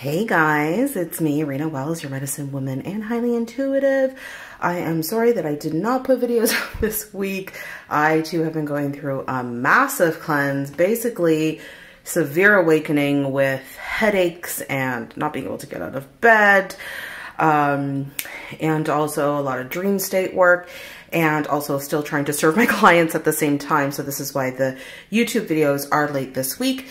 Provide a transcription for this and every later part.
Hey guys, it's me, Rena Wells, your medicine woman and highly intuitive. I am sorry that I did not put videos up this week. I too have been going through a massive cleanse, basically severe awakening with headaches and not being able to get out of bed, um, and also a lot of dream state work and also still trying to serve my clients at the same time. So this is why the YouTube videos are late this week.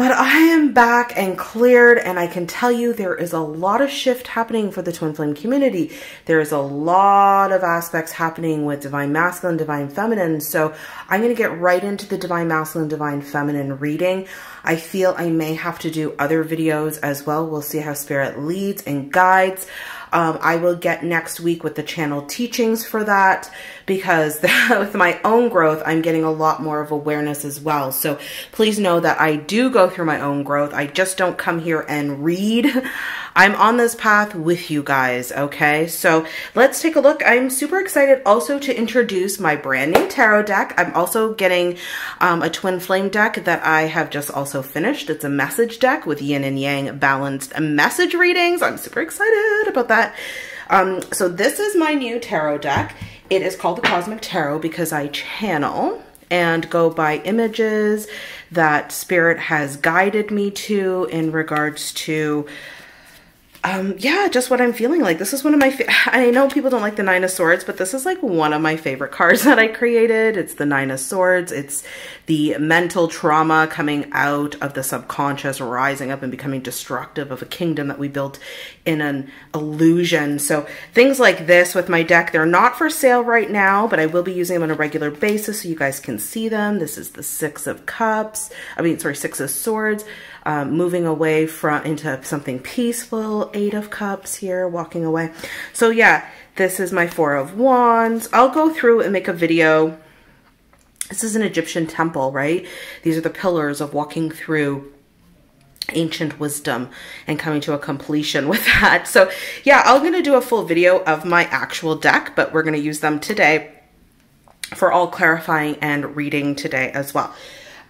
But I am back and cleared and I can tell you there is a lot of shift happening for the Twin Flame community. There is a lot of aspects happening with Divine Masculine, Divine Feminine. So I'm going to get right into the Divine Masculine, Divine Feminine reading. I feel I may have to do other videos as well. We'll see how Spirit leads and guides. Um, I will get next week with the channel teachings for that because with my own growth, I'm getting a lot more of awareness as well. So please know that I do go through my own growth. I just don't come here and read. I'm on this path with you guys, okay? So let's take a look. I'm super excited also to introduce my brand new tarot deck. I'm also getting um, a twin flame deck that I have just also finished. It's a message deck with yin and yang balanced message readings. I'm super excited about that. Um, so this is my new tarot deck. It is called the Cosmic Tarot because I channel and go by images that spirit has guided me to in regards to um, yeah, just what I'm feeling like. This is one of my, I know people don't like the Nine of Swords, but this is like one of my favorite cards that I created. It's the Nine of Swords. It's the mental trauma coming out of the subconscious, rising up and becoming destructive of a kingdom that we built in an illusion. So things like this with my deck, they're not for sale right now, but I will be using them on a regular basis so you guys can see them. This is the Six of Cups. I mean, sorry, Six of Swords um, moving away from into something peaceful. Eight of Cups here, walking away. So yeah, this is my Four of Wands. I'll go through and make a video. This is an Egyptian temple, right? These are the pillars of walking through ancient wisdom and coming to a completion with that. So yeah, I'm going to do a full video of my actual deck, but we're going to use them today for all clarifying and reading today as well.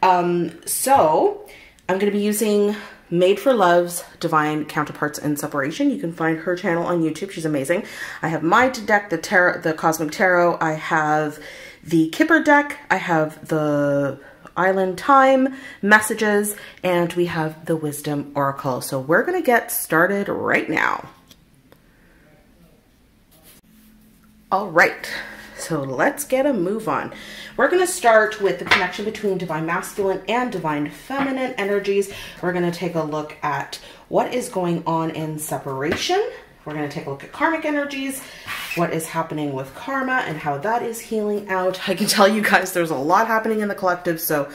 Um, so I'm going to be using Made for Love's Divine Counterparts in Separation. You can find her channel on YouTube. She's amazing. I have my deck, the tarot, the Cosmic Tarot. I have the Kipper deck. I have the Island Time messages, and we have the Wisdom Oracle. So we're going to get started right now. All right. So let's get a move on. We're going to start with the connection between divine masculine and divine feminine energies. We're going to take a look at what is going on in separation. We're going to take a look at karmic energies, what is happening with karma and how that is healing out. I can tell you guys there's a lot happening in the collective, so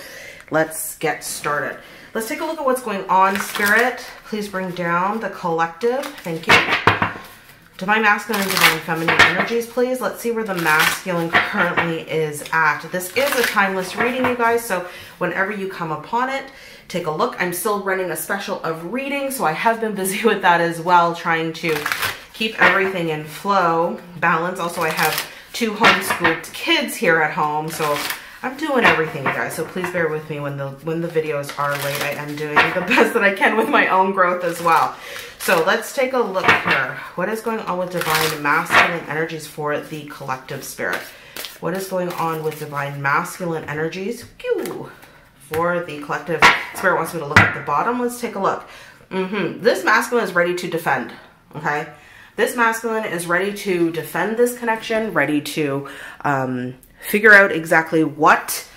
let's get started. Let's take a look at what's going on, Spirit. Please bring down the collective. Thank you. Divine masculine and divine feminine energies, please. Let's see where the masculine currently is at. This is a timeless reading, you guys, so whenever you come upon it, take a look. I'm still running a special of reading, so I have been busy with that as well, trying to keep everything in flow, balance. Also, I have two homeschooled kids here at home, so I'm doing everything, you guys. So please bear with me when the when the videos are late. I am doing the best that I can with my own growth as well. So let's take a look here. What is going on with divine masculine energies for the collective spirit? What is going on with divine masculine energies for the collective spirit wants me to look at the bottom. Let's take a look. Mm -hmm. This masculine is ready to defend, okay? This masculine is ready to defend this connection, ready to um, figure out exactly what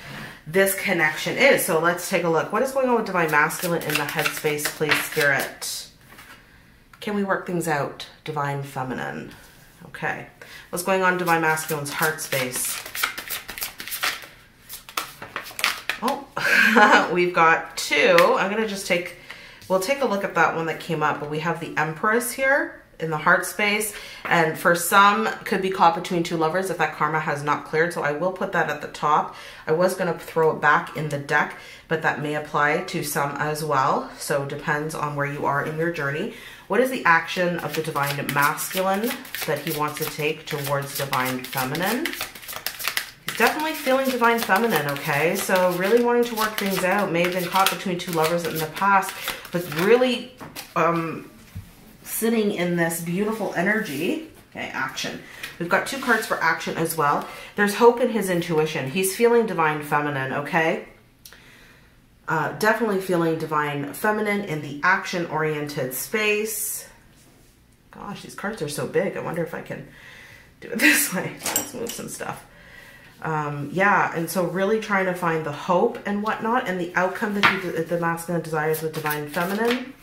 this connection is. So let's take a look. What is going on with divine masculine in the headspace, please, spirit? Can we work things out? Divine feminine. Okay. What's going on divine masculine's heart space? Oh, we've got two. I'm going to just take, we'll take a look at that one that came up, but we have the Empress here in the heart space. And for some, could be caught between two lovers if that karma has not cleared. So I will put that at the top. I was going to throw it back in the deck, but that may apply to some as well. So depends on where you are in your journey. What is the action of the divine masculine that he wants to take towards divine feminine? He's definitely feeling divine feminine, okay? So really wanting to work things out. May have been caught between two lovers in the past, but really um, sitting in this beautiful energy. Okay, action. We've got two cards for action as well. There's hope in his intuition. He's feeling divine feminine, okay? Uh, definitely feeling divine feminine in the action-oriented space. Gosh, these cards are so big. I wonder if I can do it this way. Let's move some stuff. Um, yeah, and so really trying to find the hope and whatnot and the outcome that he, the masculine desires with divine feminine.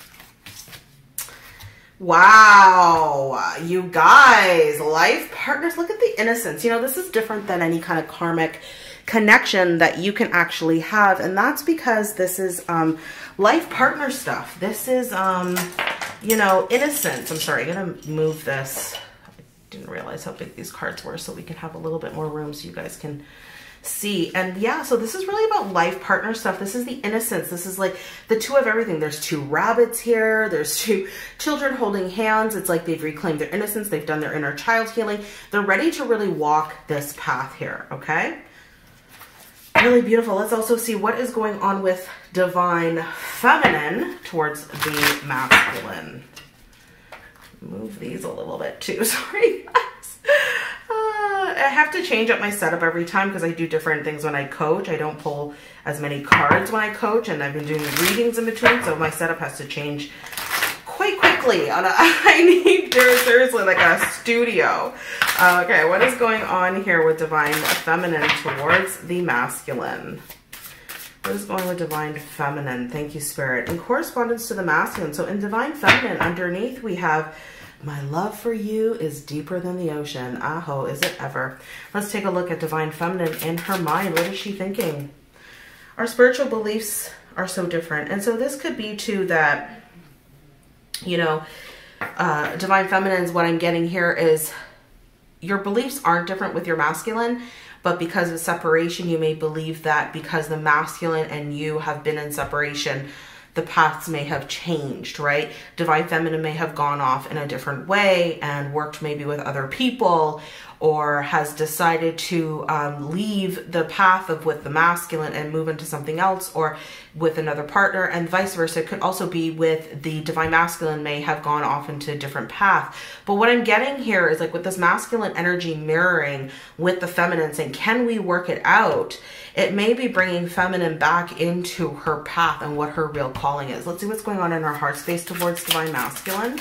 Wow, you guys, life partners, look at the innocence. You know, this is different than any kind of karmic connection that you can actually have. And that's because this is um, life partner stuff. This is, um, you know, innocence. I'm sorry, I'm going to move this. I didn't realize how big these cards were so we can have a little bit more room so you guys can see. And yeah, so this is really about life partner stuff. This is the innocence. This is like the two of everything. There's two rabbits here. There's two children holding hands. It's like they've reclaimed their innocence. They've done their inner child healing. They're ready to really walk this path here, okay? Really beautiful. Let's also see what is going on with divine feminine towards the masculine. Move these a little bit too. Sorry, guys. I have to change up my setup every time because I do different things when I coach. I don't pull as many cards when I coach and I've been doing readings in between. So my setup has to change quite quickly. On a, I need seriously like a studio. Uh, okay, what is going on here with Divine Feminine towards the masculine? What is going with Divine Feminine? Thank you, Spirit. In correspondence to the masculine. So in Divine Feminine, underneath we have my love for you is deeper than the ocean. Aho, is it ever? Let's take a look at Divine Feminine in her mind. What is she thinking? Our spiritual beliefs are so different. And so this could be too that, you know, uh, Divine Feminine's what I'm getting here is your beliefs aren't different with your masculine, but because of separation, you may believe that because the masculine and you have been in separation, the paths may have changed, right? Divine Feminine may have gone off in a different way and worked maybe with other people or has decided to um, leave the path of with the masculine and move into something else or with another partner and vice versa. It could also be with the divine masculine may have gone off into a different path. But what I'm getting here is like with this masculine energy mirroring with the feminine saying, can we work it out? It may be bringing feminine back into her path and what her real calling is. Let's see what's going on in her heart space towards divine masculine.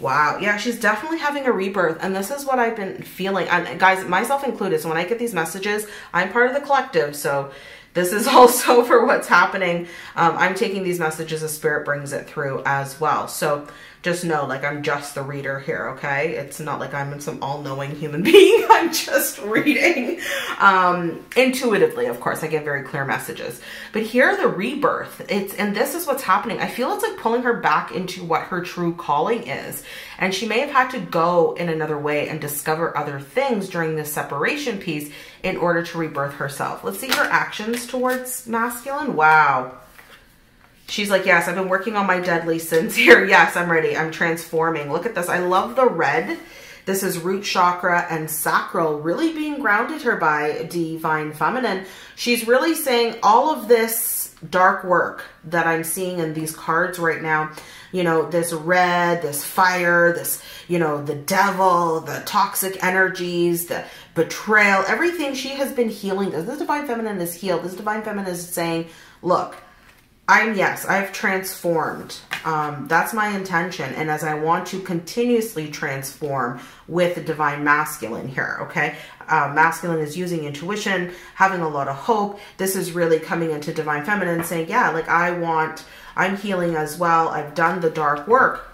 Wow. Yeah, she's definitely having a rebirth. And this is what I've been feeling. And guys, myself included. So when I get these messages, I'm part of the collective. So this is also for what's happening. Um, I'm taking these messages as spirit brings it through as well. So just know like I'm just the reader here, okay? It's not like I'm some all-knowing human being. I'm just reading um, intuitively, of course. I get very clear messages. But here the rebirth. It's and this is what's happening. I feel it's like pulling her back into what her true calling is. And she may have had to go in another way and discover other things during this separation piece in order to rebirth herself. Let's see her actions towards masculine. Wow. She's like, yes, I've been working on my deadly sins here. Yes, I'm ready. I'm transforming. Look at this. I love the red. This is root chakra and sacral really being grounded her by divine feminine. She's really saying all of this dark work that I'm seeing in these cards right now, you know, this red, this fire, this, you know, the devil, the toxic energies, the betrayal, everything she has been healing. This divine feminine is healed. This divine feminine is saying, look, I'm, yes, I've transformed. Um, that's my intention. And as I want to continuously transform with the divine masculine here, okay? Uh, masculine is using intuition, having a lot of hope. This is really coming into divine feminine saying, yeah, like I want, I'm healing as well. I've done the dark work.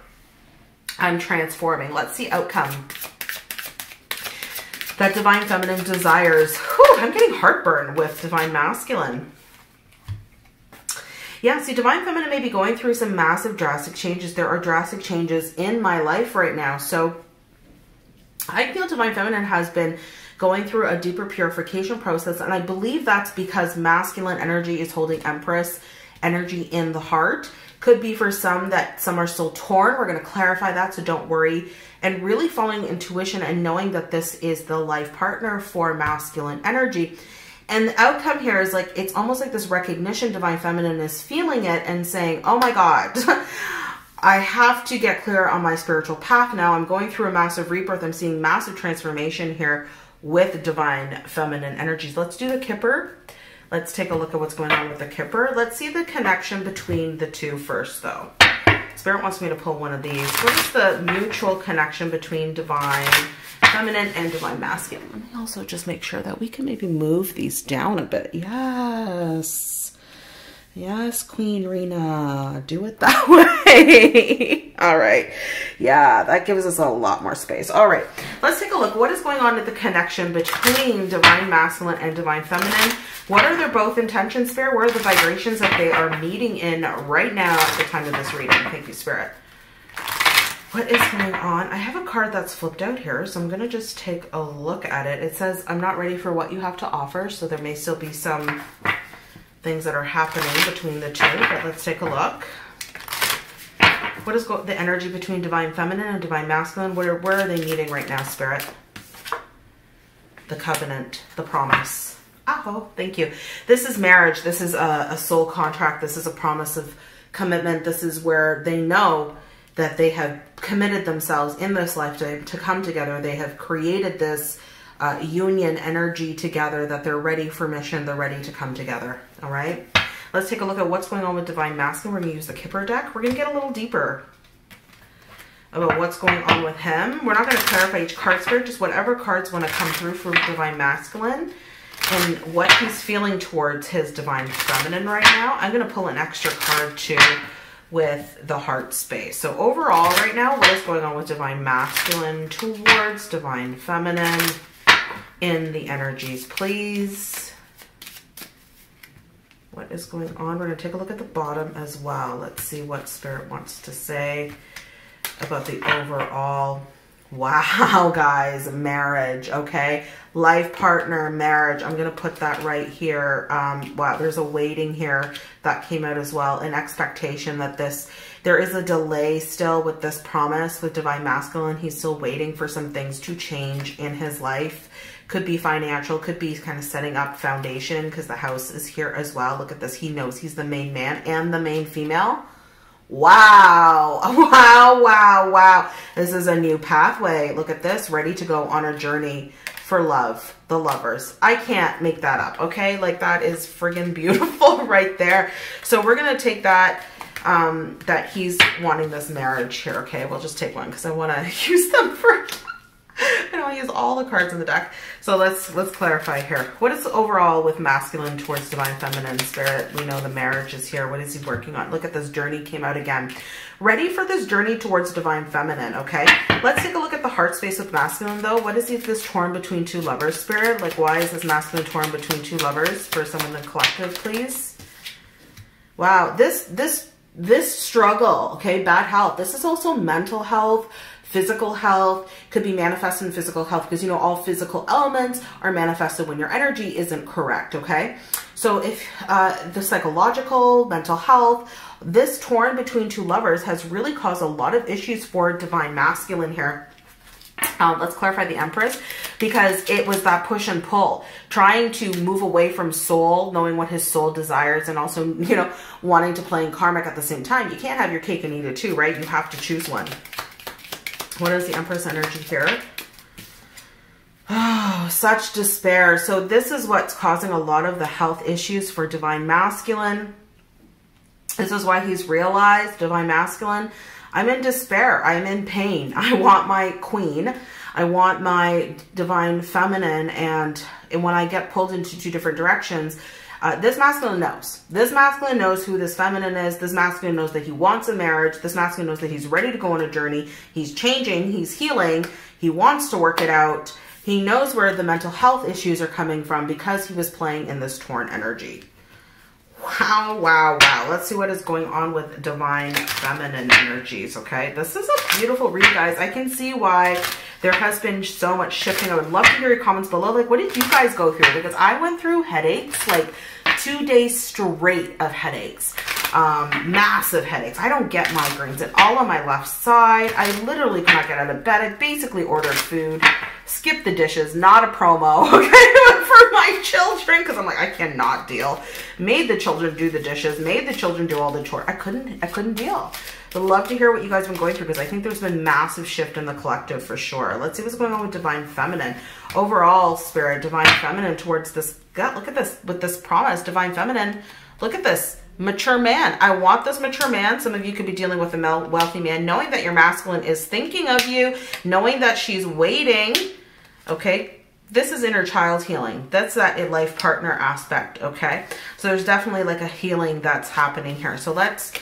I'm transforming. Let's see outcome. That divine feminine desires. Whew, I'm getting heartburn with divine masculine. Yeah, see, Divine Feminine may be going through some massive drastic changes. There are drastic changes in my life right now. So I feel Divine Feminine has been going through a deeper purification process. And I believe that's because masculine energy is holding Empress energy in the heart Could be for some that some are still torn. We're going to clarify that, so don't worry. And really following intuition and knowing that this is the life partner for masculine energy. And the outcome here is like, it's almost like this recognition, divine feminine is feeling it and saying, oh my God, I have to get clear on my spiritual path now. I'm going through a massive rebirth. I'm seeing massive transformation here with divine feminine energies. Let's do the Kipper. Let's take a look at what's going on with the Kipper. Let's see the connection between the two first though. Spirit wants me to pull one of these. What is the mutual connection between divine feminine and divine masculine? Let me also just make sure that we can maybe move these down a bit. Yes. Yes, Queen Rena, do it that way. All right. Yeah, that gives us a lot more space. All right, let's take a look. What is going on at the connection between divine masculine and divine feminine? What are their both intentions, Spirit? What are the vibrations that they are meeting in right now at the time of this reading? Thank you, Spirit. What is going on? I have a card that's flipped out here, so I'm going to just take a look at it. It says, I'm not ready for what you have to offer, so there may still be some things that are happening between the two, but let's take a look. What is the energy between divine feminine and divine masculine? Where, where are they meeting right now, spirit? The covenant, the promise. Oh, thank you. This is marriage. This is a, a soul contract. This is a promise of commitment. This is where they know that they have committed themselves in this lifetime to come together. They have created this uh, union energy together that they're ready for mission. They're ready to come together. All right. Let's take a look at what's going on with Divine Masculine. We're going to use the Kipper deck. We're going to get a little deeper about what's going on with him. We're not going to clarify each card spirit, just whatever cards want to come through for Divine Masculine and what he's feeling towards his Divine Feminine right now. I'm going to pull an extra card too with the heart space. So overall right now, what is going on with Divine Masculine towards Divine Feminine? in the energies, please. What is going on? We're going to take a look at the bottom as well. Let's see what Spirit wants to say about the overall. Wow, guys, marriage, okay? Life partner, marriage. I'm going to put that right here. Um, wow, there's a waiting here that came out as well. An expectation that this, there is a delay still with this promise with Divine Masculine. He's still waiting for some things to change in his life could be financial, could be kind of setting up foundation because the house is here as well. Look at this. He knows he's the main man and the main female. Wow, wow, wow, wow. This is a new pathway. Look at this, ready to go on a journey for love, the lovers. I can't make that up, okay? Like that is friggin' beautiful right there. So we're going to take that um, that he's wanting this marriage here, okay? We'll just take one because I want to use them for I I use all the cards in the deck. So let's let's clarify here. What is overall with masculine towards divine feminine spirit? We know the marriage is here. What is he working on? Look at this journey came out again. Ready for this journey towards divine feminine, okay? Let's take a look at the heart space with masculine though. What is he, this torn between two lovers spirit? Like why is this masculine torn between two lovers? For someone in the collective, please. Wow, this this this struggle, okay, bad health. This is also mental health, physical health could be manifested in physical health because you know all physical elements are manifested when your energy isn't correct okay so if uh, the psychological mental health this torn between two lovers has really caused a lot of issues for divine masculine here um, let's clarify the Empress because it was that push and pull, trying to move away from soul, knowing what his soul desires, and also, you know, wanting to play in karmic at the same time. You can't have your cake and eat it too, right? You have to choose one. What is the Empress energy here? Oh, such despair. So this is what's causing a lot of the health issues for Divine Masculine. This is why he's realized, Divine Masculine, I'm in despair. I'm in pain. I want my queen. I want my Divine Feminine. And, and when I get pulled into two different directions, uh, this masculine knows. This masculine knows who this feminine is. This masculine knows that he wants a marriage. This masculine knows that he's ready to go on a journey. He's changing. He's healing. He wants to work it out. He knows where the mental health issues are coming from because he was playing in this torn energy. Wow, wow, wow. Let's see what is going on with divine feminine energies, okay? This is a beautiful read, guys. I can see why there has been so much shifting. I would love to hear your comments below. Like, what did you guys go through? Because I went through headaches, like two days straight of headaches. um, massive headaches. I don't get migraines at all on my left side. I literally cannot get out of bed. I basically ordered food, skipped the dishes, not a promo, okay, for my children because I'm like, I cannot deal. Made the children do the dishes, made the children do all the chores. I couldn't, I couldn't deal. Would love to hear what you guys have been going through because I think there's been massive shift in the collective for sure. Let's see what's going on with Divine Feminine. Overall, Spirit, Divine Feminine towards this, God, look at this, with this promise, Divine Feminine, look at this mature man. I want this mature man. Some of you could be dealing with a wealthy man, knowing that your masculine is thinking of you, knowing that she's waiting. Okay. This is inner child healing. That's that life partner aspect. Okay. So there's definitely like a healing that's happening here. So let's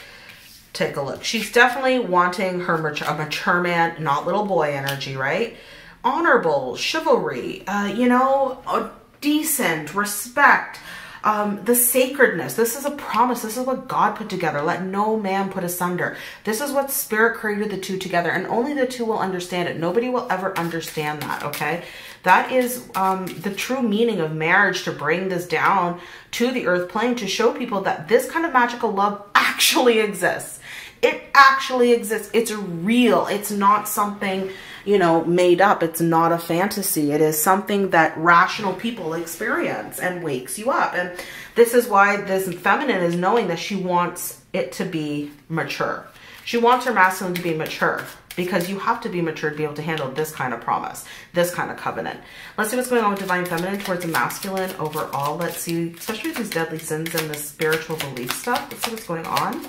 take a look. She's definitely wanting her mature, a mature man, not little boy energy, right? Honorable, chivalry, uh, you know, decent, respect, um, the sacredness. This is a promise. This is what God put together. Let no man put asunder. This is what spirit created the two together and only the two will understand it. Nobody will ever understand that. Okay. That is um, the true meaning of marriage to bring this down to the earth plane to show people that this kind of magical love actually exists. It actually exists. It's real. It's not something, you know, made up. It's not a fantasy. It is something that rational people experience and wakes you up. And this is why this feminine is knowing that she wants it to be mature. She wants her masculine to be mature because you have to be mature to be able to handle this kind of promise, this kind of covenant. Let's see what's going on with divine feminine towards the masculine overall. Let's see, especially with these deadly sins and the spiritual belief stuff. Let's see what's going on.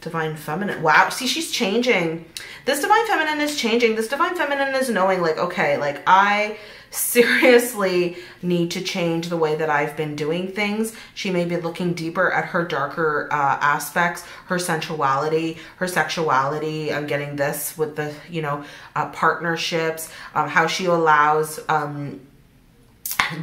Divine Feminine. Wow. See, she's changing. This Divine Feminine is changing. This Divine Feminine is knowing, like, okay, like, I seriously need to change the way that I've been doing things. She may be looking deeper at her darker uh, aspects, her sensuality, her sexuality. I'm getting this with the, you know, uh, partnerships, um, how she allows um,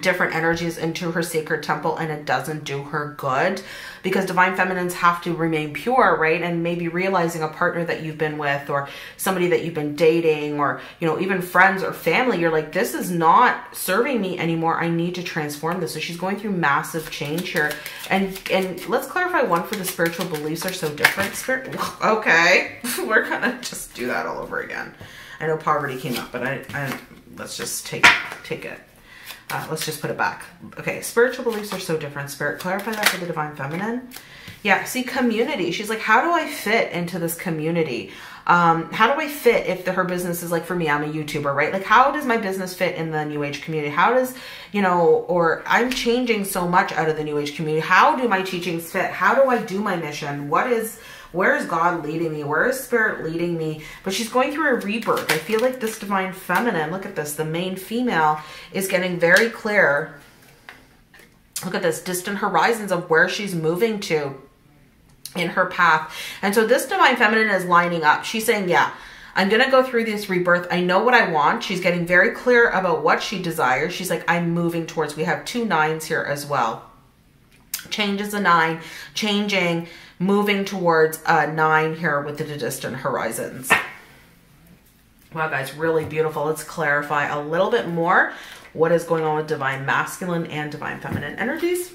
different energies into her sacred temple and it doesn't do her good. Because divine feminines have to remain pure right? And maybe realizing a partner that you've been with or somebody that you've been dating or you know even friends or family you're like this is not serving me anymore. I need to transform this. So she's going through massive change here. And and let's clarify one for the spiritual beliefs are so different. Spirit okay. We're gonna just do that all over again. I know poverty came up but i, I let's just take take it uh, let's just put it back. Okay, spiritual beliefs are so different. Spirit, clarify that for the divine feminine. Yeah, see, community. She's like, how do I fit into this community? Um, how do I fit if the, her business is like, for me, I'm a YouTuber, right? Like, how does my business fit in the New Age community? How does, you know, or I'm changing so much out of the New Age community. How do my teachings fit? How do I do my mission? What is where is God leading me? Where is spirit leading me? But she's going through a rebirth. I feel like this divine feminine, look at this, the main female is getting very clear. Look at this, distant horizons of where she's moving to in her path. And so this divine feminine is lining up. She's saying, yeah, I'm going to go through this rebirth. I know what I want. She's getting very clear about what she desires. She's like, I'm moving towards, we have two nines here as well. Change is a nine, changing, moving towards a nine here with the distant horizons. Wow, guys, really beautiful. Let's clarify a little bit more what is going on with divine masculine and divine feminine energies.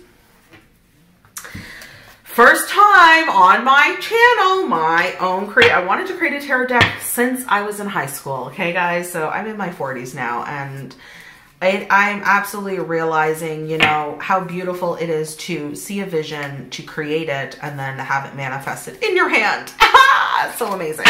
First time on my channel, my own create. I wanted to create a tarot deck since I was in high school. Okay, guys, so I'm in my 40s now and I, I'm absolutely realizing, you know, how beautiful it is to see a vision, to create it, and then have it manifested in your hand. so amazing.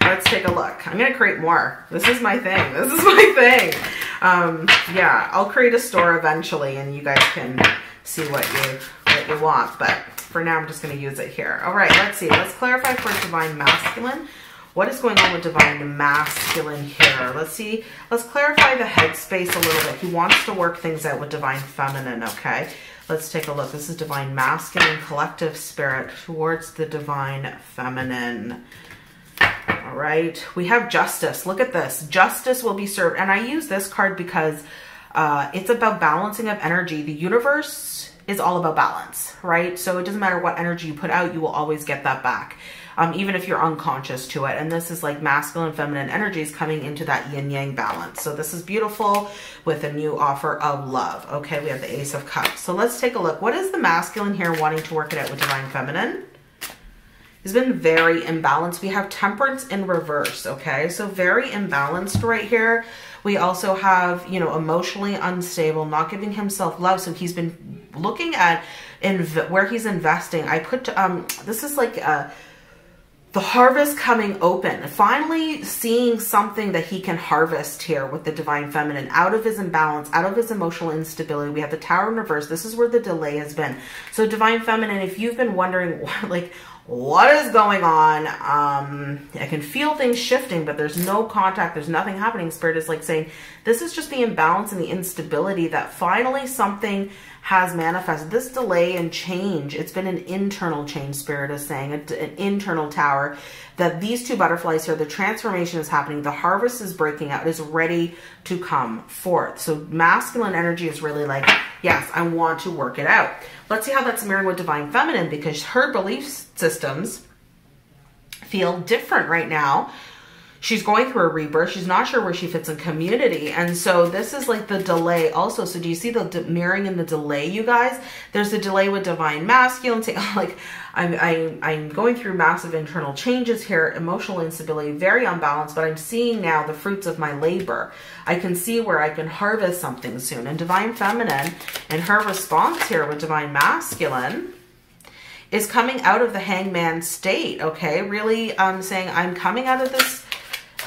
Let's take a look. I'm going to create more. This is my thing. This is my thing. Um, yeah, I'll create a store eventually, and you guys can see what you, what you want. But for now, I'm just going to use it here. All right, let's see. Let's clarify for Divine Masculine. What is going on with divine masculine here? Let's see. Let's clarify the headspace a little bit. He wants to work things out with divine feminine, okay? Let's take a look. This is divine masculine collective spirit towards the divine feminine. All right. We have justice. Look at this. Justice will be served. And I use this card because uh, it's about balancing of energy. The universe is all about balance, right? So it doesn't matter what energy you put out, you will always get that back. Um, even if you're unconscious to it. And this is like masculine feminine energies coming into that yin yang balance. So this is beautiful with a new offer of love. Okay, we have the Ace of Cups. So let's take a look. What is the masculine here wanting to work it out with Divine Feminine? He's been very imbalanced. We have temperance in reverse, okay? So very imbalanced right here. We also have, you know, emotionally unstable, not giving himself love. So he's been looking at where he's investing. I put, um, this is like a, the harvest coming open, finally seeing something that he can harvest here with the divine feminine out of his imbalance, out of his emotional instability. We have the tower in reverse. This is where the delay has been. So divine feminine, if you've been wondering like, what is going on? Um, I can feel things shifting, but there's no contact. There's nothing happening. Spirit is like saying, this is just the imbalance and the instability that finally something has manifested. This delay and change, it's been an internal change, Spirit is saying, an internal tower, that these two butterflies here, the transformation is happening, the harvest is breaking out, is ready to come forth. So masculine energy is really like, yes, I want to work it out. Let's see how that's mirroring with divine feminine because her belief systems feel different right now she's going through a rebirth. She's not sure where she fits in community. And so this is like the delay also. So do you see the mirroring and the delay, you guys? There's a delay with divine masculine. Like I'm, I'm, I'm going through massive internal changes here, emotional instability, very unbalanced, but I'm seeing now the fruits of my labor. I can see where I can harvest something soon. And divine feminine and her response here with divine masculine is coming out of the hangman state, okay? Really um, saying, I'm coming out of this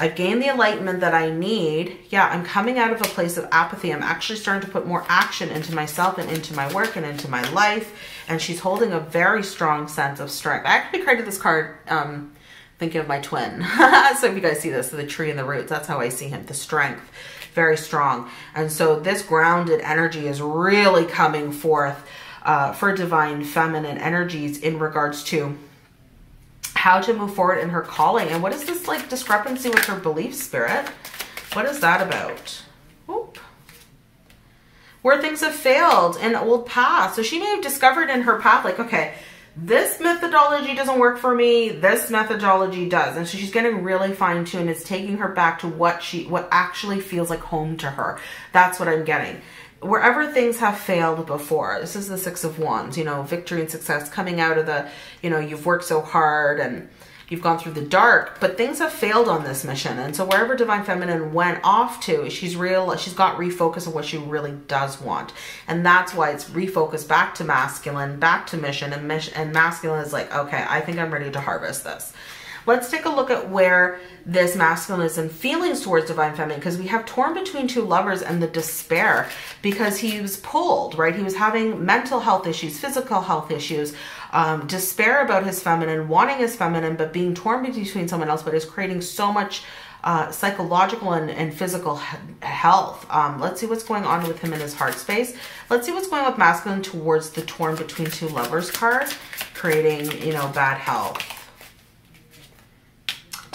I've gained the enlightenment that I need. Yeah, I'm coming out of a place of apathy. I'm actually starting to put more action into myself and into my work and into my life. And she's holding a very strong sense of strength. I actually created this card um, thinking of my twin. so if you guys see this, the tree and the roots, that's how I see him, the strength, very strong. And so this grounded energy is really coming forth uh, for divine feminine energies in regards to how to move forward in her calling. And what is this like discrepancy with her belief spirit? What is that about? Oop. Where things have failed in the old past. So she may have discovered in her path, like, okay, this methodology doesn't work for me. This methodology does. And so she's getting really fine tuned. It's taking her back to what she, what actually feels like home to her. That's what I'm getting wherever things have failed before, this is the Six of Wands, you know, victory and success coming out of the, you know, you've worked so hard and you've gone through the dark, but things have failed on this mission. And so wherever Divine Feminine went off to, she's real, she's got refocus on what she really does want. And that's why it's refocused back to masculine, back to mission and mission and masculine is like, okay, I think I'm ready to harvest this. Let's take a look at where this masculinism feelings towards divine feminine because we have torn between two lovers and the despair because he was pulled, right? He was having mental health issues, physical health issues, um, despair about his feminine, wanting his feminine, but being torn between someone else, but is creating so much uh, psychological and, and physical health. Um, let's see what's going on with him in his heart space. Let's see what's going on with masculine towards the torn between two lovers card, creating, you know, bad health.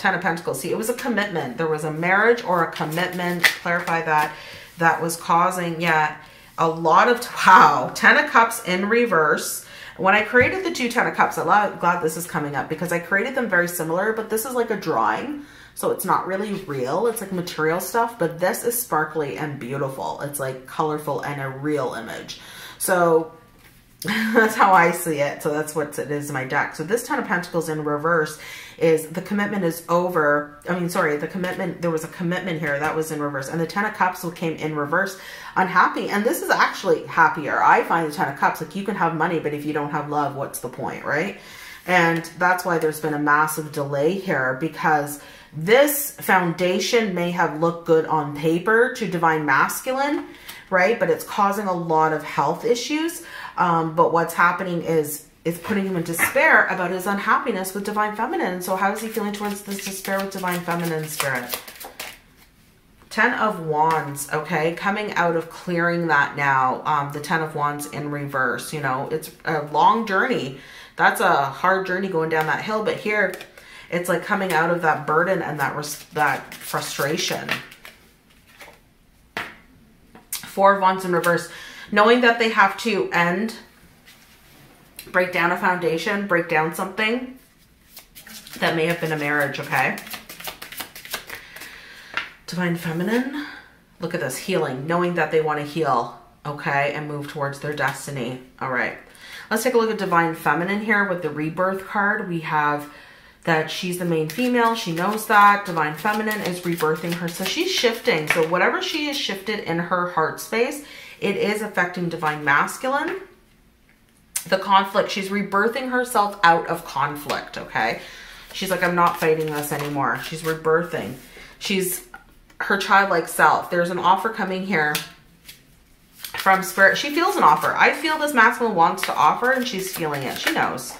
Ten of Pentacles. See, it was a commitment. There was a marriage or a commitment, clarify that, that was causing, yeah, a lot of, wow, Ten of Cups in reverse. When I created the two Ten of Cups, I'm glad this is coming up because I created them very similar, but this is like a drawing. So it's not really real. It's like material stuff, but this is sparkly and beautiful. It's like colorful and a real image. So that's how I see it. So that's what it is in my deck. So this Ten of Pentacles in reverse is the commitment is over. I mean, sorry, the commitment, there was a commitment here that was in reverse. And the Ten of Cups came in reverse, unhappy. And this is actually happier. I find the Ten of Cups, like you can have money, but if you don't have love, what's the point, right? And that's why there's been a massive delay here because this foundation may have looked good on paper to Divine Masculine, right? But it's causing a lot of health issues. Um, but what's happening is it's putting him in despair about his unhappiness with Divine Feminine. So how is he feeling towards this despair with Divine Feminine spirit? Ten of Wands, okay? Coming out of clearing that now. Um, the Ten of Wands in reverse. You know, it's a long journey. That's a hard journey going down that hill. But here, it's like coming out of that burden and that, that frustration. Four of Wands in reverse. Knowing that they have to end break down a foundation, break down something that may have been a marriage, okay? Divine Feminine, look at this, healing, knowing that they want to heal, okay, and move towards their destiny. All right. Let's take a look at Divine Feminine here with the Rebirth card. We have that she's the main female. She knows that. Divine Feminine is rebirthing her. So she's shifting. So whatever she is shifted in her heart space, it is affecting Divine Masculine. The conflict, she's rebirthing herself out of conflict, okay? She's like, I'm not fighting this anymore. She's rebirthing. She's her childlike self. There's an offer coming here from spirit. She feels an offer. I feel this masculine wants to offer and she's feeling it. She knows.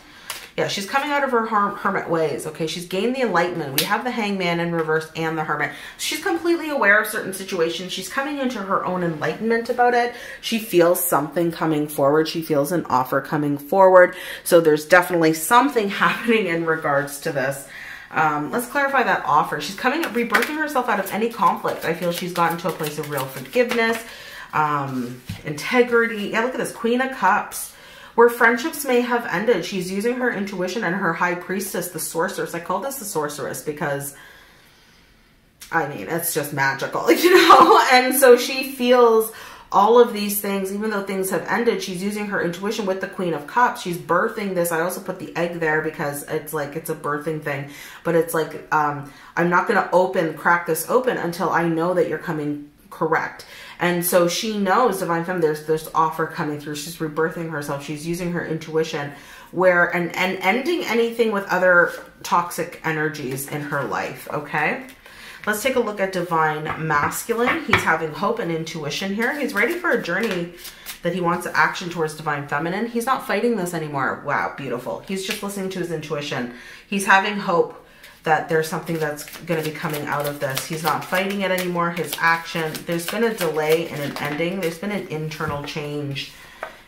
Yeah, she's coming out of her hermit ways. Okay, she's gained the enlightenment. We have the hangman in reverse and the hermit. She's completely aware of certain situations. She's coming into her own enlightenment about it. She feels something coming forward. She feels an offer coming forward. So there's definitely something happening in regards to this. Um, let's clarify that offer. She's coming, rebirthing herself out of any conflict. I feel she's gotten to a place of real forgiveness, um, integrity. Yeah, look at this, Queen of Cups. Where friendships may have ended, she's using her intuition and her high priestess, the sorceress. I call this the sorceress because, I mean, it's just magical, you know? And so she feels all of these things, even though things have ended, she's using her intuition with the Queen of Cups. She's birthing this. I also put the egg there because it's like, it's a birthing thing. But it's like, um, I'm not going to open, crack this open until I know that you're coming correct. And so she knows, Divine feminine, there's this offer coming through. She's rebirthing herself. She's using her intuition where, and, and ending anything with other toxic energies in her life, okay? Let's take a look at Divine Masculine. He's having hope and intuition here. He's ready for a journey that he wants to action towards Divine Feminine. He's not fighting this anymore. Wow, beautiful. He's just listening to his intuition. He's having hope that there's something that's going to be coming out of this. He's not fighting it anymore. His action, there's been a delay and an ending. There's been an internal change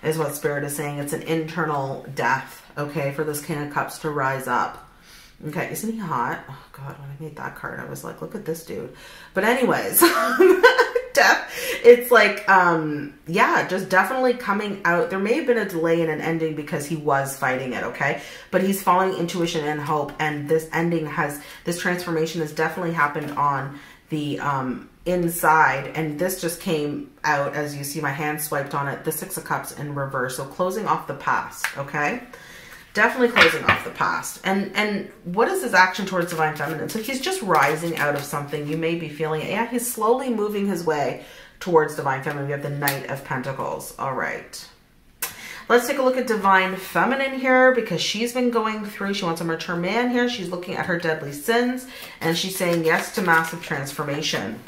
is what Spirit is saying. It's an internal death, okay, for this King of Cups to rise up. Okay, isn't he hot? Oh God, when I made that card, I was like, look at this dude. But anyways, it's like, um, yeah, just definitely coming out. There may have been a delay in an ending because he was fighting it, okay? But he's following intuition and hope. And this ending has, this transformation has definitely happened on the um, inside. And this just came out as you see my hand swiped on it, the Six of Cups in reverse. So closing off the past, okay? Definitely closing off the past. And and what is his action towards divine feminine? So he's just rising out of something. You may be feeling it. Yeah, he's slowly moving his way towards divine feminine. We have the Knight of Pentacles. All right. Let's take a look at Divine Feminine here because she's been going through, she wants a mature man here. She's looking at her deadly sins and she's saying yes to massive transformation.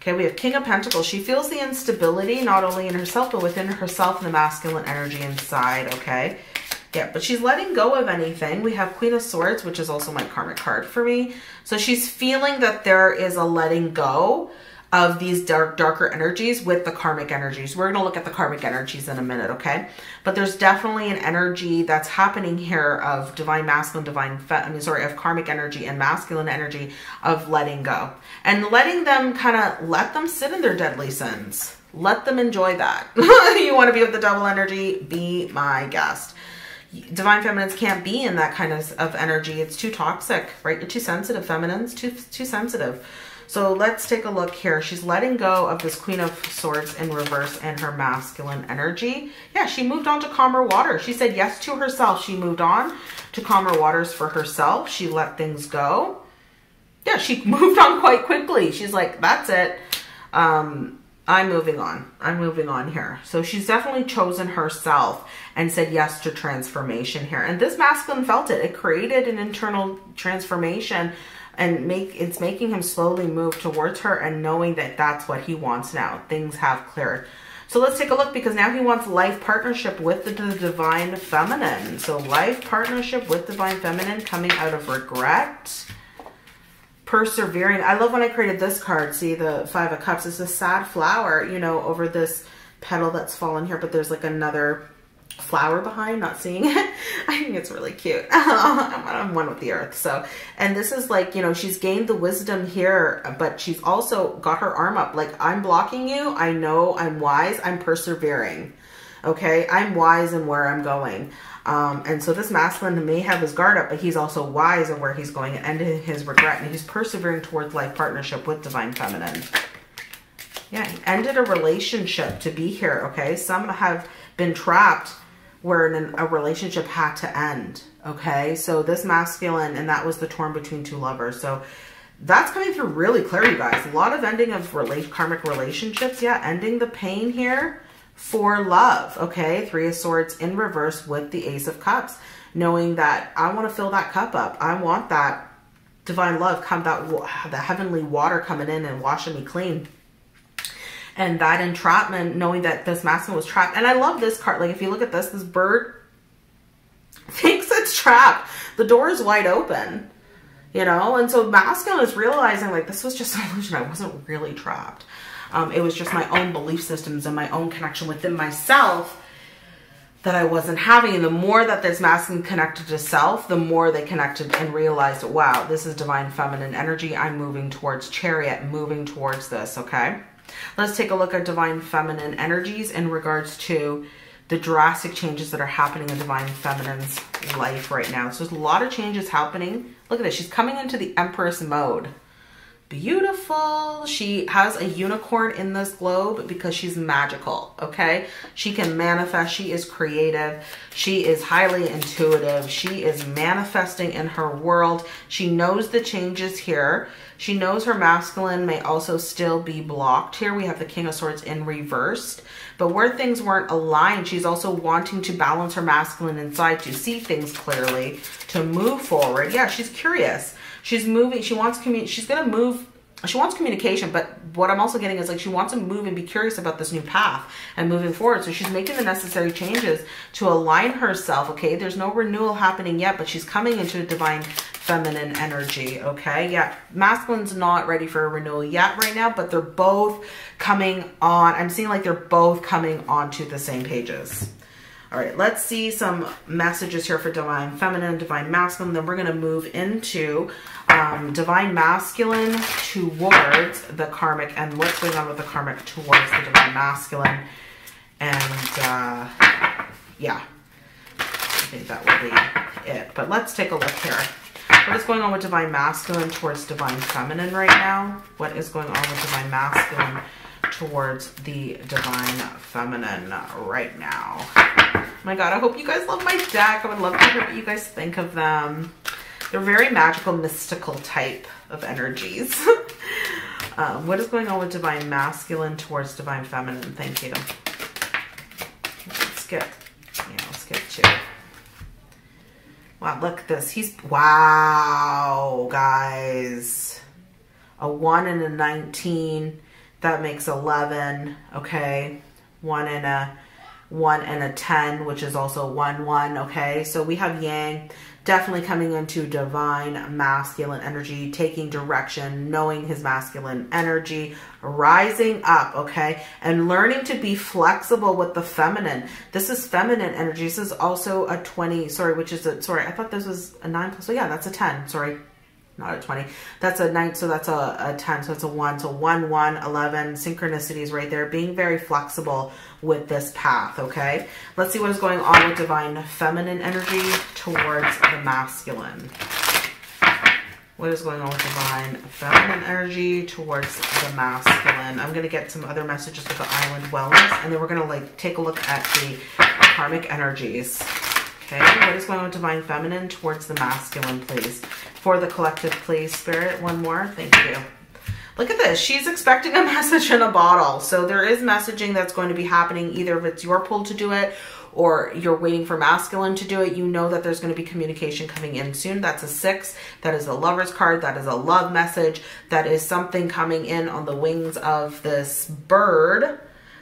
Okay, we have King of Pentacles. She feels the instability not only in herself, but within herself and the masculine energy inside, okay? Yeah, but she's letting go of anything. We have Queen of Swords, which is also my karmic card for me. So she's feeling that there is a letting go of these dark, darker energies with the karmic energies. We're going to look at the karmic energies in a minute, okay? But there's definitely an energy that's happening here of divine masculine, divine, I mean, sorry, of karmic energy and masculine energy of letting go. And letting them kind of, let them sit in their deadly sins. Let them enjoy that. you want to be with the double energy? Be my guest divine feminines can't be in that kind of, of energy. It's too toxic, right? You're too sensitive, feminines, too, too sensitive. So let's take a look here. She's letting go of this Queen of Swords in reverse and her masculine energy. Yeah, she moved on to calmer water. She said yes to herself. She moved on to calmer waters for herself. She let things go. Yeah, she moved on quite quickly. She's like, that's it. Um, I'm moving on. I'm moving on here. So she's definitely chosen herself and said yes to transformation here. And this masculine felt it. It created an internal transformation and make it's making him slowly move towards her and knowing that that's what he wants now. Things have cleared. So let's take a look because now he wants life partnership with the, the divine feminine. So life partnership with divine feminine coming out of regret persevering. I love when I created this card. See the Five of Cups. It's a sad flower, you know, over this petal that's fallen here, but there's like another flower behind, not seeing it. I think it's really cute. I'm one with the earth. So, and this is like, you know, she's gained the wisdom here, but she's also got her arm up. Like, I'm blocking you. I know I'm wise. I'm persevering. Okay, I'm wise in where I'm going. Um, and so this masculine may have his guard up, but he's also wise in where he's going and his regret. And he's persevering towards life partnership with divine feminine. Yeah, he ended a relationship to be here, okay? Some have been trapped where an, a relationship had to end, okay? So this masculine, and that was the torn between two lovers. So that's coming through really clear, you guys. A lot of ending of rela karmic relationships. Yeah, ending the pain here for love, okay? Three of Swords in reverse with the Ace of Cups. Knowing that I want to fill that cup up. I want that divine love, come that, the heavenly water coming in and washing me clean. And that entrapment, knowing that this masculine was trapped. And I love this card. Like, if you look at this, this bird thinks it's trapped. The door is wide open, you know? And so masculine is realizing, like, this was just an illusion. I wasn't really trapped. Um, it was just my own belief systems and my own connection within myself that I wasn't having. And the more that this masculine connected to self, the more they connected and realized, wow, this is divine feminine energy. I'm moving towards chariot, moving towards this, okay? Let's take a look at divine feminine energies in regards to the drastic changes that are happening in divine feminine's life right now. So there's a lot of changes happening. Look at this. She's coming into the empress mode beautiful. She has a unicorn in this globe because she's magical, okay? She can manifest. She is creative. She is highly intuitive. She is manifesting in her world. She knows the changes here. She knows her masculine may also still be blocked here. We have the King of Swords in reversed. But where things weren't aligned, she's also wanting to balance her masculine inside to see things clearly, to move forward. Yeah, she's curious she's moving she wants commu she's gonna move she wants communication but what i'm also getting is like she wants to move and be curious about this new path and moving forward. So she's making the necessary changes to align herself okay? There's no renewal happening yet but she's coming into a divine feminine energy okay? Yeah masculine's not ready for a renewal yet right now but they're both coming on i'm seeing like they're both coming onto the same pages all right, let's see some messages here for Divine Feminine, Divine Masculine. Then we're going to move into um, Divine Masculine towards the Karmic and what's going on with the Karmic towards the Divine Masculine. And uh, yeah, I think that will be it. But let's take a look here. What is going on with Divine Masculine towards Divine Feminine right now? What is going on with Divine Masculine towards the Divine Feminine right now? my god, I hope you guys love my deck. I would love to hear what you guys think of them. They're very magical, mystical type of energies. um, what is going on with Divine Masculine towards Divine Feminine? Thank you. Let's get, yeah, let's get to Wow, look at this. He's, wow, guys. A 1 and a 19. That makes 11, okay? 1 and a 1 and a 10, which is also 1, 1, okay? So we have Yang definitely coming into divine masculine energy, taking direction, knowing his masculine energy, rising up, okay? And learning to be flexible with the feminine. This is feminine energy. This is also a 20, sorry, which is a, sorry, I thought this was a 9 plus, so yeah, that's a 10, sorry not a 20. That's a 9, so that's a, a 10, so it's a 1. So 1, 1, 11, synchronicities right there. Being very flexible with this path, okay? Let's see what is going on with divine feminine energy towards the masculine. What is going on with divine feminine energy towards the masculine? I'm going to get some other messages with the island wellness, and then we're going to like take a look at the karmic energies. Okay, what is going on with divine feminine towards the masculine, please? For the collective, please, spirit. One more. Thank you. Look at this. She's expecting a message in a bottle. So there is messaging that's going to be happening. Either if it's your pull to do it or you're waiting for masculine to do it, you know that there's going to be communication coming in soon. That's a six. That is a lover's card. That is a love message. That is something coming in on the wings of this bird,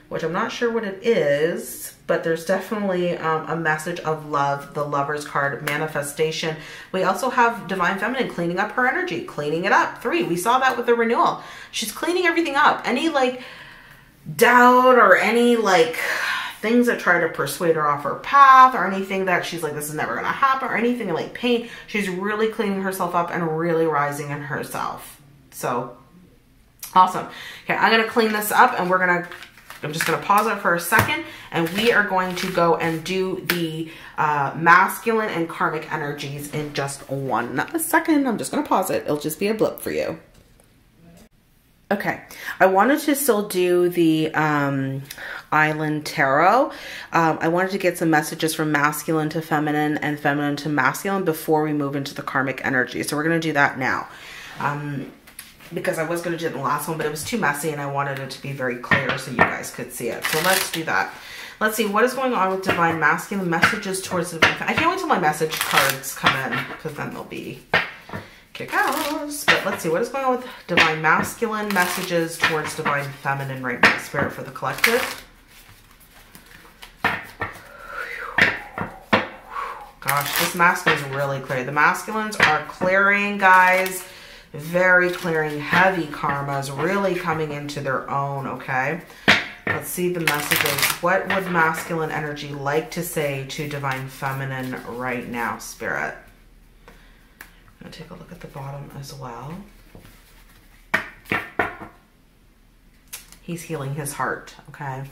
which I'm not sure what it is but there's definitely um, a message of love, the lover's card, manifestation. We also have Divine Feminine cleaning up her energy, cleaning it up. Three, we saw that with the renewal. She's cleaning everything up. Any like doubt or any like things that try to persuade her off her path or anything that she's like, this is never going to happen or anything like pain. She's really cleaning herself up and really rising in herself. So awesome. Okay, I'm going to clean this up and we're going to I'm just going to pause it for a second and we are going to go and do the uh, masculine and karmic energies in just one second. I'm just going to pause it. It'll just be a blip for you. Okay, I wanted to still do the um, Island Tarot. Um, I wanted to get some messages from masculine to feminine and feminine to masculine before we move into the karmic energy. So we're going to do that now. Um, because I was going to do it in the last one, but it was too messy and I wanted it to be very clear so you guys could see it. So let's do that. Let's see, what is going on with Divine Masculine messages towards Divine I can't wait till my message cards come in because then they'll be kick ass. But let's see, what is going on with Divine Masculine messages towards Divine Feminine right now? Spirit for the collective. Gosh, this masculine is really clear. The masculines are clearing, guys very clearing, heavy karmas really coming into their own, okay? Let's see the messages. What would masculine energy like to say to divine feminine right now, spirit? I'm to take a look at the bottom as well. He's healing his heart, okay?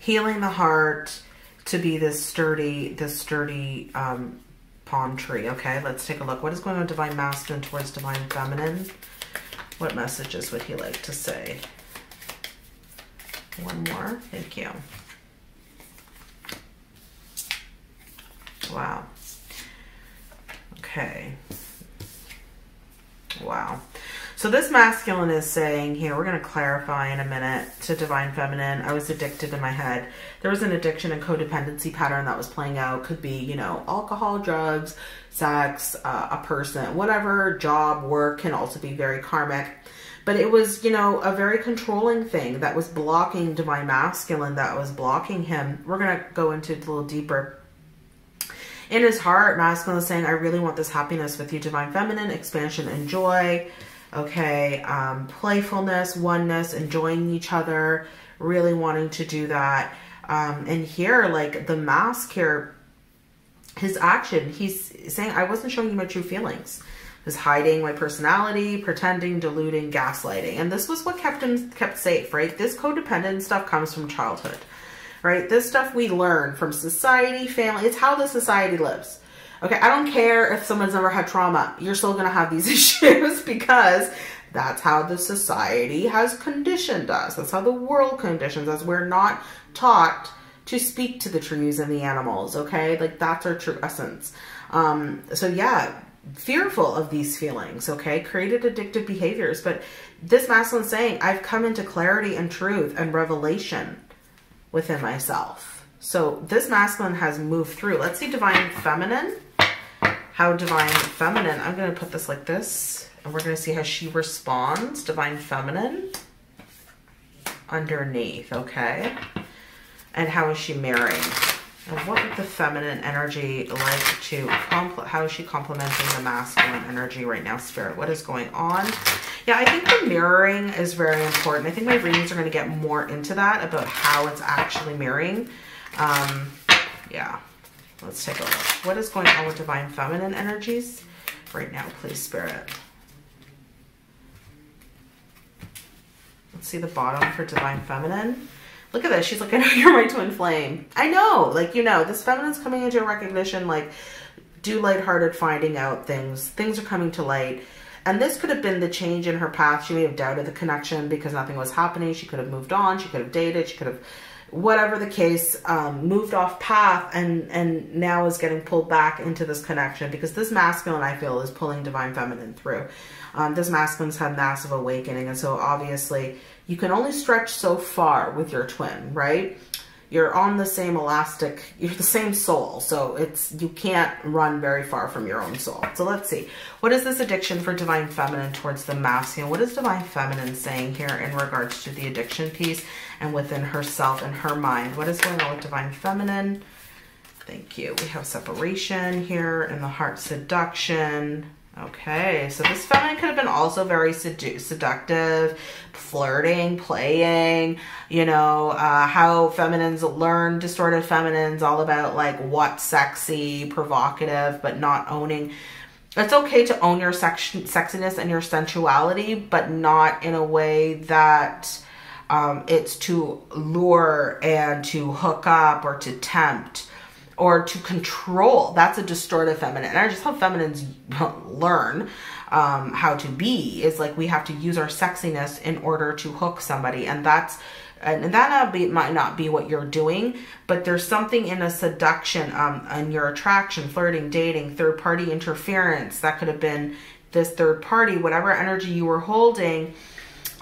Healing the heart to be this sturdy, this sturdy um, palm tree. Okay, let's take a look. What is going on Divine Masculine towards Divine Feminine? What messages would he like to say? One more. Thank you. Wow. Okay. Wow. So this masculine is saying here, we're going to clarify in a minute to divine feminine. I was addicted in my head. There was an addiction and codependency pattern that was playing out. Could be, you know, alcohol, drugs, sex, uh, a person, whatever, job, work can also be very karmic. But it was, you know, a very controlling thing that was blocking divine masculine, that was blocking him. We're going to go into it a little deeper in his heart, masculine is saying, I really want this happiness with you, divine feminine, expansion and joy okay? Um, playfulness, oneness, enjoying each other, really wanting to do that. Um, and here, like the mask here, his action, he's saying, I wasn't showing you my true feelings. Was hiding my personality, pretending, deluding, gaslighting. And this was what kept him kept safe, right? This codependent stuff comes from childhood, right? This stuff we learn from society, family. It's how the society lives Okay, I don't care if someone's never had trauma. You're still going to have these issues because that's how the society has conditioned us. That's how the world conditions us. We're not taught to speak to the trees and the animals, okay? Like that's our true essence. Um, so yeah, fearful of these feelings, okay? Created addictive behaviors. But this masculine saying, I've come into clarity and truth and revelation within myself. So this masculine has moved through. Let's see divine feminine how Divine Feminine, I'm going to put this like this, and we're going to see how she responds, Divine Feminine, underneath, okay? And how is she marrying? And what would the feminine energy like to, how is she complementing the masculine energy right now, Spirit? What is going on? Yeah, I think the mirroring is very important. I think my readings are going to get more into that about how it's actually mirroring. Um, yeah. Let's take a look. What is going on with Divine Feminine energies right now, please, Spirit? Let's see the bottom for Divine Feminine. Look at this. She's like, I know you're my twin flame. I know. Like, you know, this feminine's coming into recognition. Like, do lighthearted finding out things. Things are coming to light. And this could have been the change in her path. She may have doubted the connection because nothing was happening. She could have moved on. She could have dated. She could have whatever the case, um, moved off path and, and now is getting pulled back into this connection because this masculine, I feel, is pulling divine feminine through. Um, this masculine's had massive awakening. And so obviously you can only stretch so far with your twin, right? you're on the same elastic, you're the same soul. So it's, you can't run very far from your own soul. So let's see. What is this addiction for Divine Feminine towards the masculine? What is Divine Feminine saying here in regards to the addiction piece and within herself and her mind? What is going on with Divine Feminine? Thank you. We have separation here in the heart seduction. Okay, so this feminine could have been also very sedu seductive, flirting, playing, you know, uh, how feminines learn distorted feminines, all about like what's sexy, provocative, but not owning. It's okay to own your sex sexiness and your sensuality, but not in a way that um, it's to lure and to hook up or to tempt or to control. That's a distorted feminine And I Just how feminines learn um, how to be is like we have to use our sexiness in order to hook somebody, and that's and that might not be what you're doing, but there's something in a seduction, um, in your attraction, flirting, dating, third party interference. That could have been this third party, whatever energy you were holding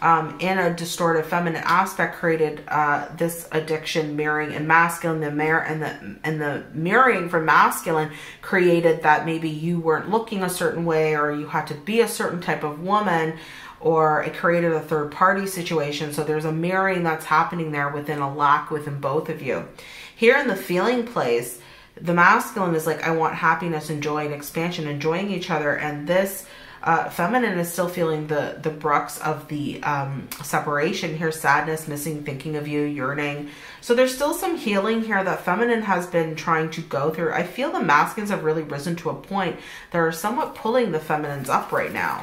um, in a distorted feminine aspect created uh, this addiction mirroring and masculine. The mirror and the and the mirroring from masculine created that maybe you weren't looking a certain way or you had to be a certain type of woman or it created a third party situation. So there's a mirroring that's happening there within a lack within both of you. Here in the feeling place the masculine is like i want happiness and joy and expansion enjoying each other. And this uh, feminine is still feeling the the brux of the um, separation here, sadness, missing, thinking of you, yearning. So there's still some healing here that feminine has been trying to go through. I feel the masculines have really risen to a point that are somewhat pulling the feminines up right now.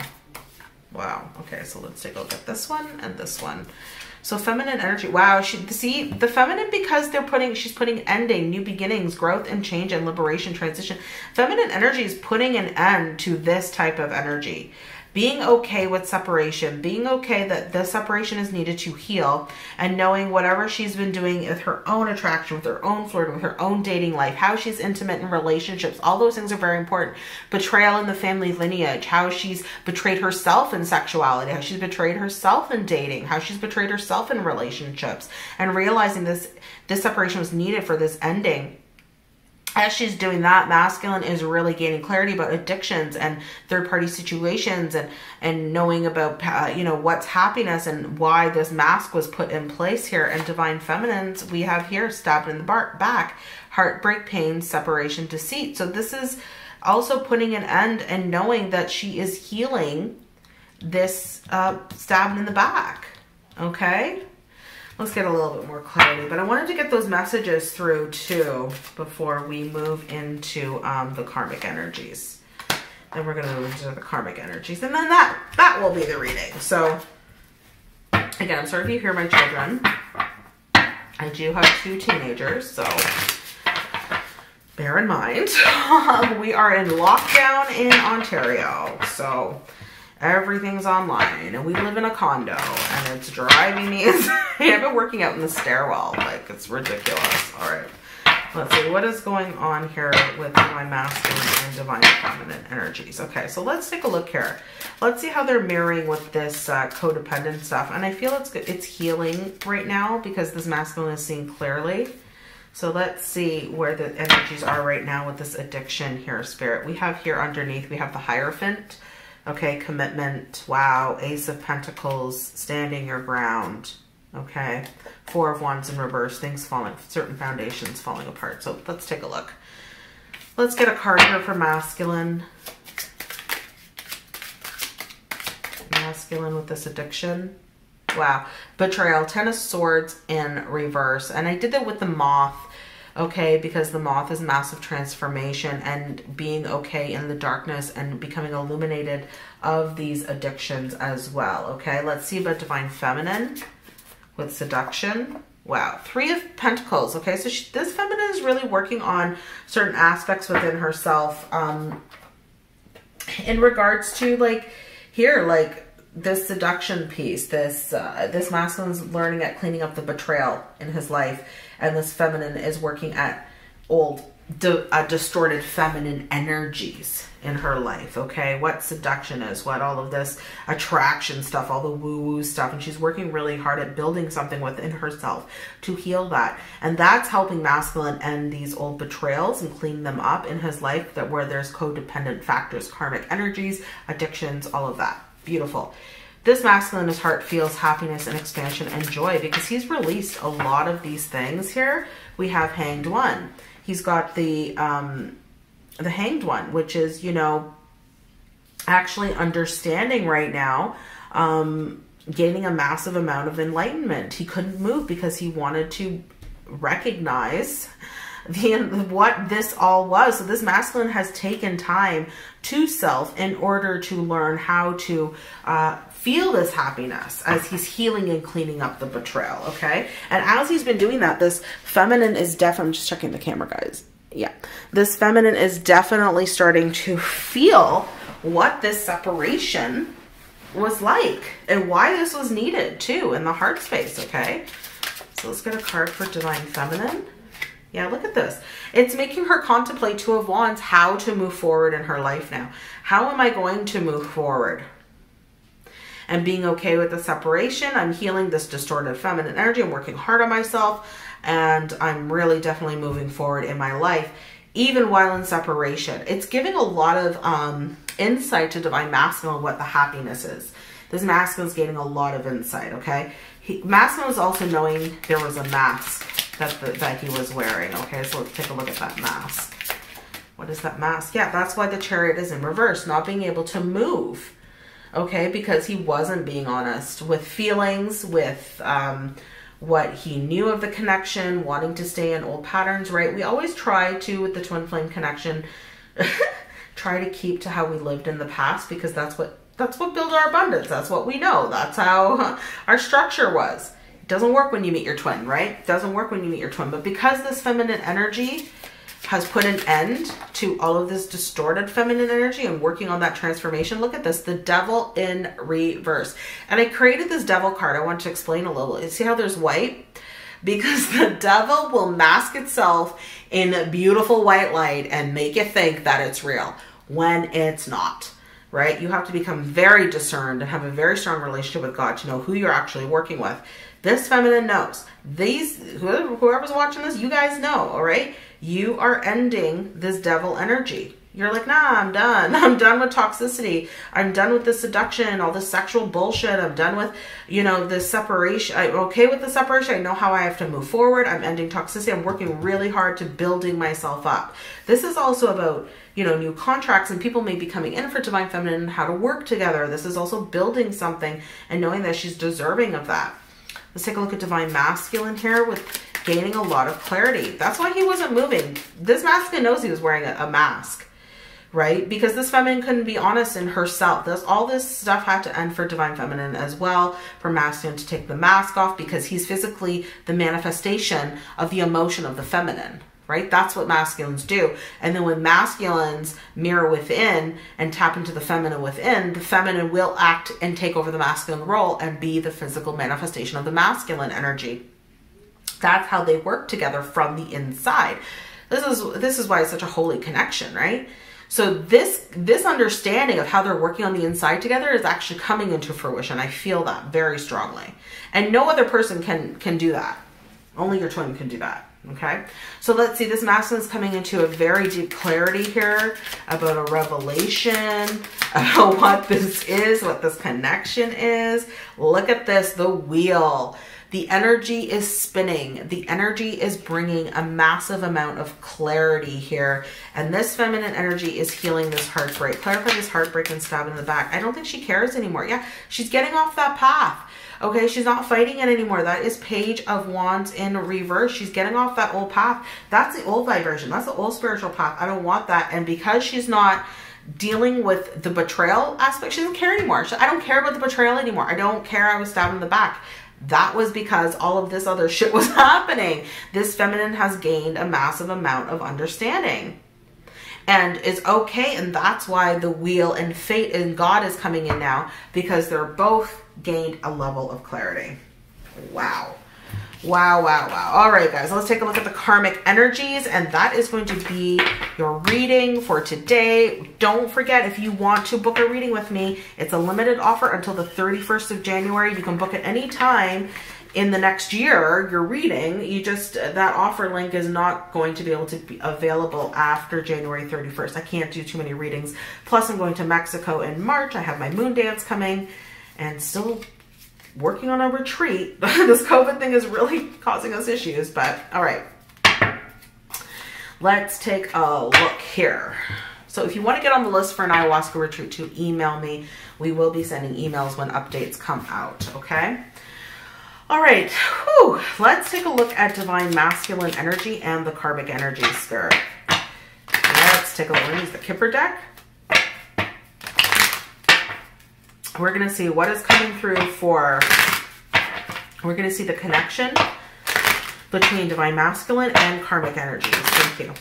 Wow. Okay, so let's take a look at this one and this one. So feminine energy. Wow. She see the feminine because they're putting she's putting ending, new beginnings, growth and change and liberation, transition. Feminine energy is putting an end to this type of energy being okay with separation, being okay that the separation is needed to heal, and knowing whatever she's been doing with her own attraction, with her own flirting, with her own dating life, how she's intimate in relationships, all those things are very important. Betrayal in the family lineage, how she's betrayed herself in sexuality, how she's betrayed herself in dating, how she's betrayed herself in relationships, and realizing this this separation was needed for this ending as she's doing that, masculine is really gaining clarity about addictions and third party situations and, and knowing about, uh, you know, what's happiness and why this mask was put in place here. And divine feminines, we have here stabbed in the back, heartbreak, pain, separation, deceit. So this is also putting an end and knowing that she is healing this uh, stabbed in the back. Okay let's get a little bit more clarity. But I wanted to get those messages through too before we move into um, the karmic energies. Then we're going to move into the karmic energies. And then that, that will be the reading. So again, I'm sorry if you hear my children. I do have two teenagers, so bear in mind. we are in lockdown in Ontario. So everything's online and we live in a condo and it's driving me insane. I've been working out in the stairwell. Like it's ridiculous. All right. Let's see what is going on here with my masculine and divine feminine energies. Okay, so let's take a look here. Let's see how they're mirroring with this uh, codependent stuff. And I feel it's good. It's healing right now because this masculine is seeing clearly. So let's see where the energies are right now with this addiction here, spirit. We have here underneath, we have the Hierophant Okay, commitment. Wow. Ace of Pentacles, standing your ground. Okay. Four of Wands in reverse, things falling, certain foundations falling apart. So let's take a look. Let's get a card here for masculine. Masculine with this addiction. Wow. Betrayal, Ten of Swords in reverse. And I did that with the moth okay because the moth is a massive transformation and being okay in the darkness and becoming illuminated of these addictions as well okay? Let's see about divine feminine with seduction. Wow three of pentacles okay? So she, this feminine is really working on certain aspects within herself um in regards to like here like this seduction piece this uh, this masculine's learning at cleaning up the betrayal in his life and this feminine is working at old di uh, distorted feminine energies in her life okay? What seduction is what all of this attraction stuff all the woo woo stuff and she's working really hard at building something within herself to heal that. And that's helping masculine end these old betrayals and clean them up in his life that where there's codependent factors karmic energies addictions all of that. Beautiful this masculine in his heart feels happiness and expansion and joy because he's released a lot of these things here. We have hanged one. He's got the um, the hanged one, which is, you know, actually understanding right now, um, gaining a massive amount of enlightenment. He couldn't move because he wanted to recognize the what this all was. So this masculine has taken time to self in order to learn how to uh, feel this happiness as he's healing and cleaning up the betrayal. Okay, and as he's been doing that, this feminine is definitely. I'm just checking the camera, guys. Yeah, this feminine is definitely starting to feel what this separation was like and why this was needed too in the heart space. Okay, so let's get a card for divine feminine. Yeah, look at this. It's making her contemplate Two of Wands how to move forward in her life now. How am I going to move forward? And being okay with the separation. I'm healing this distorted feminine energy. I'm working hard on myself. And I'm really definitely moving forward in my life, even while in separation. It's giving a lot of um, insight to Divine Masculine what the happiness is. This masculine's gaining a lot of insight, okay? He, was also knowing there was a mask that, the, that he was wearing. Okay, so let's take a look at that mask. What is that mask? Yeah, that's why the chariot is in reverse, not being able to move. Okay, because he wasn't being honest with feelings, with um, what he knew of the connection, wanting to stay in old patterns, right? We always try to, with the twin flame connection, try to keep to how we lived in the past because that's what that's what built our abundance. That's what we know. That's how our structure was. It doesn't work when you meet your twin, right? It doesn't work when you meet your twin. But because this feminine energy has put an end to all of this distorted feminine energy and working on that transformation. Look at this, the devil in reverse. And I created this devil card. I want to explain a little. See how there's white? Because the devil will mask itself in beautiful white light and make you think that it's real when it's not right? You have to become very discerned and have a very strong relationship with God to know who you're actually working with. This feminine knows. These, whoever's watching this, you guys know, all right? You are ending this devil energy. You're like, nah, I'm done. I'm done with toxicity. I'm done with the seduction, all the sexual bullshit. I'm done with, you know, the separation. I'm okay with the separation. I know how I have to move forward. I'm ending toxicity. I'm working really hard to building myself up. This is also about, you know, new contracts and people may be coming in for Divine Feminine and how to work together. This is also building something and knowing that she's deserving of that. Let's take a look at Divine Masculine here with gaining a lot of clarity. That's why he wasn't moving. This masculine knows he was wearing a, a mask, right? Because this feminine couldn't be honest in herself. This all this stuff had to end for divine feminine as well, for masculine to take the mask off because he's physically the manifestation of the emotion of the feminine, right? That's what masculines do. And then when masculines mirror within and tap into the feminine within, the feminine will act and take over the masculine role and be the physical manifestation of the masculine energy. That's how they work together from the inside. This is this is why it's such a holy connection, right? So this this understanding of how they're working on the inside together is actually coming into fruition. I feel that very strongly. And no other person can can do that. Only your twin can do that. Okay, so let's see, this masculine is coming into a very deep clarity here about a revelation, about what this is, what this connection is. Look at this, the wheel. The energy is spinning. The energy is bringing a massive amount of clarity here. And this feminine energy is healing this heartbreak. Clarify this heartbreak and stab in the back. I don't think she cares anymore. Yeah, she's getting off that path. Okay, she's not fighting it anymore. That is Page of Wands in reverse. She's getting off that old path. That's the old vibration. That's the old spiritual path. I don't want that. And because she's not dealing with the betrayal aspect, she doesn't care anymore. She, I don't care about the betrayal anymore. I don't care I was stabbed in the back. That was because all of this other shit was happening. This feminine has gained a massive amount of understanding and it's okay and that's why the wheel and fate and god is coming in now because they're both gained a level of clarity. Wow. Wow wow wow. All right guys let's take a look at the karmic energies and that is going to be your reading for today. Don't forget if you want to book a reading with me it's a limited offer until the 31st of january. You can book at any time in the next year you're reading. You just that offer link is not going to be able to be available after january 31st i can't do too many readings. Plus i'm going to mexico in march. I have my moon dance coming and still working on a retreat this covid thing is really causing us issues but all right let's take a look here so if you want to get on the list for an ayahuasca retreat to email me we will be sending emails when updates come out okay All right, Whew. let's take a look at divine masculine energy and the karmic energy spirit. Let's take a look. Use the Kipper deck. We're going to see what is coming through for, we're going to see the connection between divine masculine and karmic energies. Thank you.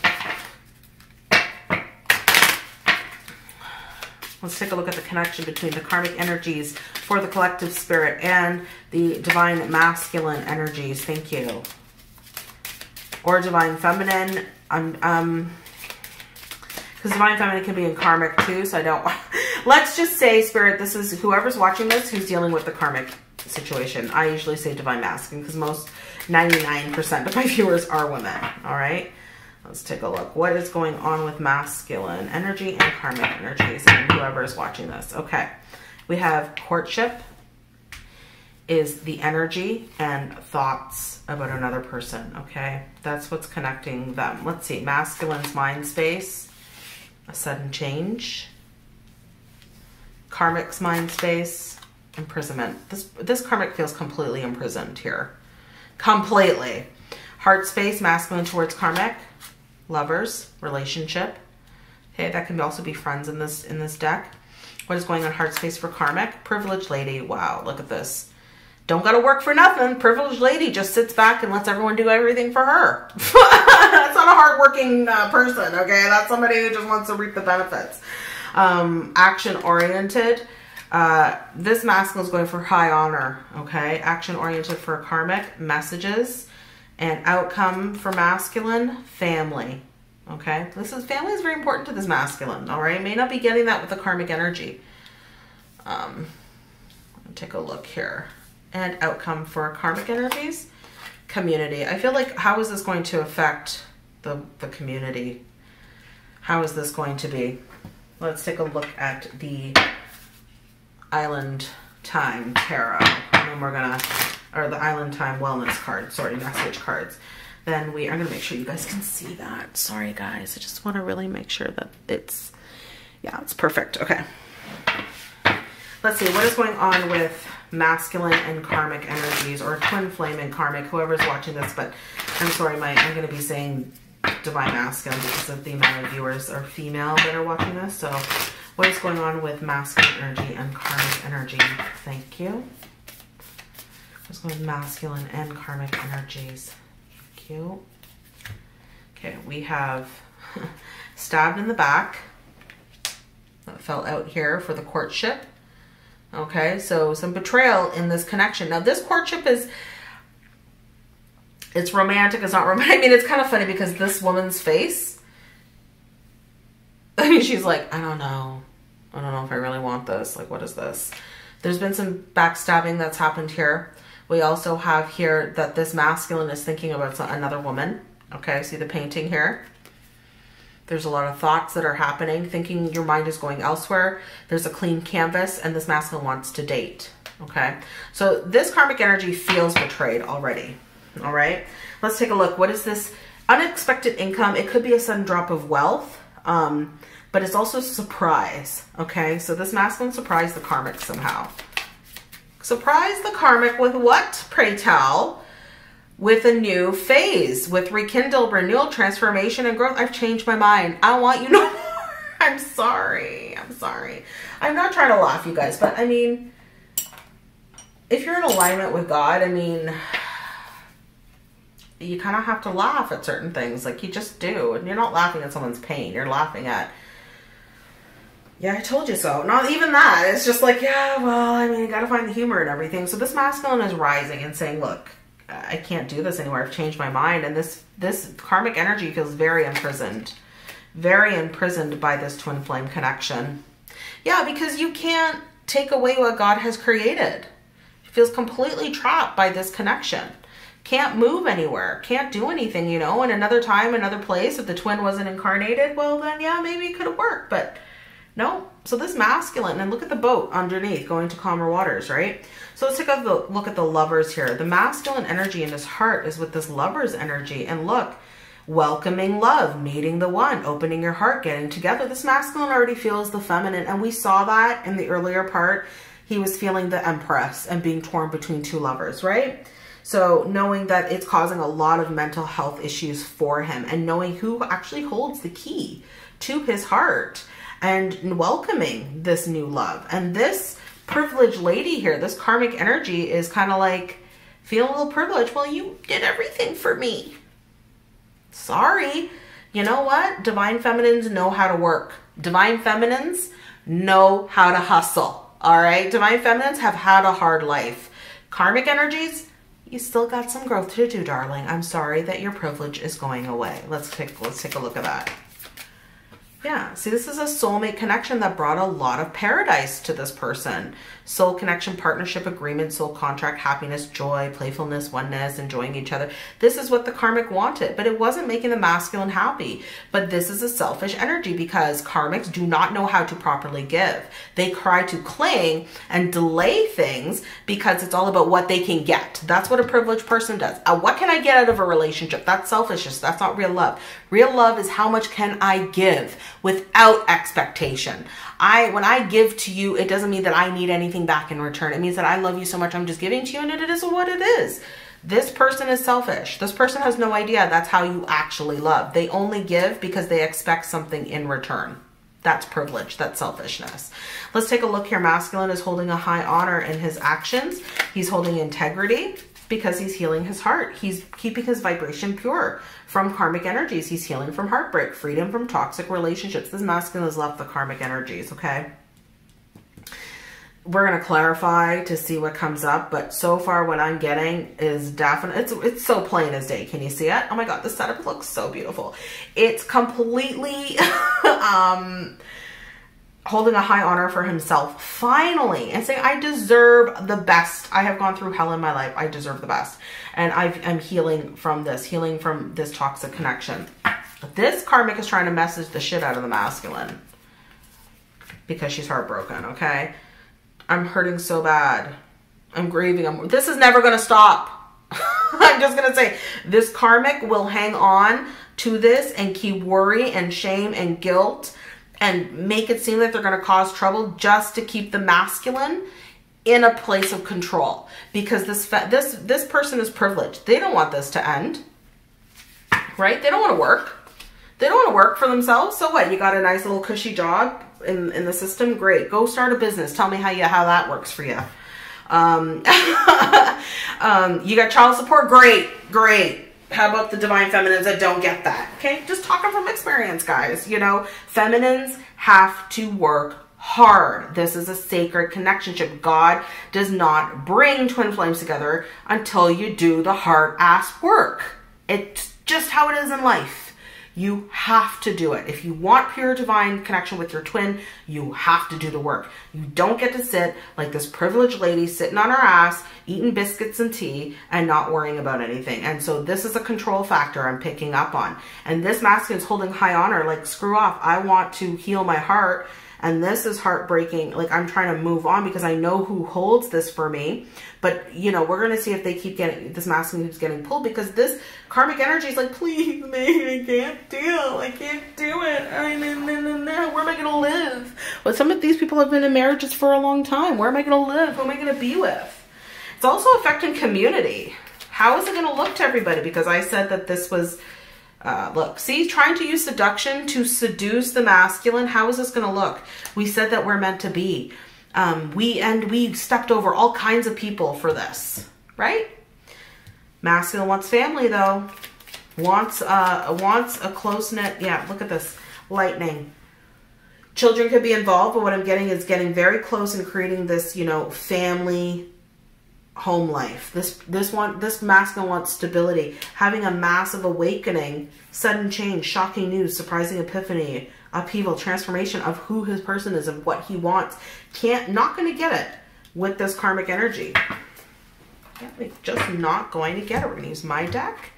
Let's take a look at the connection between the karmic energies for the collective spirit and the divine masculine energies. Thank you. Or divine feminine. I'm, um, because divine feminine can be in karmic too, so I don't, let's just say spirit, this is whoever's watching this who's dealing with the karmic situation. I usually say divine masculine because most 99% of my viewers are women, all right? Let's take a look. What is going on with masculine energy and karmic energies and whoever is watching this? Okay. We have courtship is the energy and thoughts about another person, okay? That's what's connecting them. Let's see. Masculine's mind space, a sudden change. Karmic's mind space, imprisonment. This, this karmic feels completely imprisoned here. Completely. Heart space, masculine towards karmic lovers, relationship. Okay, that can also be friends in this in this deck. What is going on heart space for karmic? Privileged lady. Wow, look at this. Don't got to work for nothing. Privileged lady just sits back and lets everyone do everything for her. That's not a hardworking uh, person, okay? That's somebody who just wants to reap the benefits. Um, action oriented. Uh, this masculine is going for high honor, okay? Action oriented for karmic messages and outcome for masculine, family. Okay, this is family is very important to this masculine. All right, may not be getting that with the karmic energy. Um, take a look here, and outcome for karmic energies, community. I feel like how is this going to affect the the community? How is this going to be? Let's take a look at the Island Time Tarot, and then we're gonna or the Island Time Wellness card, sorry, message cards, then we are to make sure you guys can see that. Sorry, guys. I just want to really make sure that it's, yeah, it's perfect. Okay. Let's see. What is going on with masculine and karmic energies or twin flame and karmic, whoever's watching this, but I'm sorry, my, I'm going to be saying divine masculine because of the amount of viewers are female that are watching this. So what is going on with masculine energy and karmic energy? Thank you. What's going with masculine and karmic energies? Cute. Okay, we have stabbed in the back. That fell out here for the courtship. Okay, so some betrayal in this connection. Now this courtship is, it's romantic, it's not romantic. I mean, it's kind of funny because this woman's face, I mean, she's like, I don't know. I don't know if I really want this. Like, what is this? There's been some backstabbing that's happened here. We also have here that this masculine is thinking about another woman. Okay, see the painting here? There's a lot of thoughts that are happening, thinking your mind is going elsewhere. There's a clean canvas and this masculine wants to date. Okay, so this karmic energy feels betrayed already. All right, let's take a look. What is this unexpected income? It could be a sudden drop of wealth, um, but it's also surprise. Okay, so this masculine surprised the karmic somehow. Surprise the karmic with what, pray tell? With a new phase, with rekindle, renewal, transformation, and growth. I've changed my mind. I want you no more. I'm sorry. I'm sorry. I'm not trying to laugh, you guys, but I mean, if you're in alignment with God, I mean, you kind of have to laugh at certain things. Like you just do. And you're not laughing at someone's pain. You're laughing at yeah, I told you so. Not even that. It's just like, yeah, well, I mean, you gotta find the humor and everything. So this masculine is rising and saying, look, I can't do this anymore. I've changed my mind. And this, this karmic energy feels very imprisoned. Very imprisoned by this twin flame connection. Yeah, because you can't take away what God has created. Feels completely trapped by this connection. Can't move anywhere. Can't do anything, you know. In another time, another place, if the twin wasn't incarnated, well, then yeah, maybe it could have worked. But no. So this masculine, and look at the boat underneath going to calmer waters, right? So let's take a look at the lovers here. The masculine energy in his heart is with this lover's energy. And look, welcoming love, meeting the one, opening your heart, getting together. This masculine already feels the feminine. And we saw that in the earlier part. He was feeling the empress and being torn between two lovers, right? So knowing that it's causing a lot of mental health issues for him and knowing who actually holds the key to his heart and welcoming this new love. And this privileged lady here, this karmic energy is kind of like feeling a little privileged. Well, you did everything for me. Sorry. You know what? Divine feminines know how to work. Divine feminines know how to hustle. All right. Divine feminines have had a hard life. Karmic energies, you still got some growth to do, darling. I'm sorry that your privilege is going away. Let's take let's take a look at that. Yeah, see, this is a soulmate connection that brought a lot of paradise to this person. Soul connection, partnership, agreement, soul contract, happiness, joy, playfulness, oneness, enjoying each other. This is what the karmic wanted, but it wasn't making the masculine happy. But this is a selfish energy because karmics do not know how to properly give. They try to cling and delay things because it's all about what they can get. That's what a privileged person does. Uh, what can I get out of a relationship? That's selfishness. That's not real love. Real love is how much can I give without expectation. I when I give to you, it doesn't mean that I need anything back in return. It means that I love you so much I'm just giving to you and it is what it is. This person is selfish. This person has no idea that's how you actually love. They only give because they expect something in return. That's privilege. That's selfishness. Let's take a look here. Masculine is holding a high honor in his actions. He's holding integrity because he's healing his heart. He's keeping his vibration pure from karmic energies. He's healing from heartbreak, freedom from toxic relationships. This masculine has left the karmic energies, okay? We're going to clarify to see what comes up, but so far what I'm getting is definitely, it's, it's so plain as day. Can you see it? Oh my God, the setup looks so beautiful. It's completely, um, holding a high honor for himself finally and saying i deserve the best. I have gone through hell in my life. I deserve the best. And i am healing from this healing from this toxic connection. This karmic is trying to message the shit out of the masculine because she's heartbroken okay? I'm hurting so bad. I'm grieving. I'm, this is never going to stop. I'm just going to say this karmic will hang on to this and keep worry and shame and guilt and make it seem like they're going to cause trouble just to keep the masculine in a place of control because this this this person is privileged. They don't want this to end. Right? They don't want to work. They don't want to work for themselves. So what? You got a nice little cushy job in in the system. Great. Go start a business. Tell me how you how that works for you. Um, um, you got child support. Great. Great how about the divine feminines that don't get that? Okay, just talking from experience, guys. You know, feminines have to work hard. This is a sacred connectionship. God does not bring twin flames together until you do the hard ass work. It's just how it is in life. You have to do it. If you want pure divine connection with your twin, you have to do the work. You don't get to sit like this privileged lady sitting on her ass, eating biscuits and tea, and not worrying about anything. And so this is a control factor I'm picking up on. And this masculine is holding high honor, like screw off. I want to heal my heart and this is heartbreaking. Like I'm trying to move on because I know who holds this for me. But you know, we're going to see if they keep getting, this masculine keeps getting pulled because this karmic energy is like, please, man, I can't deal. I can't do it. I, no, no, no, no. Where am I going to live? Well, some of these people have been in marriages for a long time. Where am I going to live? Who am I going to be with? It's also affecting community. How is it going to look to everybody? Because I said that this was uh, look, see, trying to use seduction to seduce the masculine. How is this going to look? We said that we're meant to be. Um, we and we stepped over all kinds of people for this, right? Masculine wants family though. Wants uh wants a close knit. Yeah, look at this lightning. Children could be involved, but what I'm getting is getting very close and creating this, you know, family home life. This this one this masculine wants stability, having a massive awakening, sudden change, shocking news, surprising epiphany, upheaval, transformation of who his person is, of what he wants. Can't not going to get it with this karmic energy. Yeah, just not going to get it. We're going to use my deck,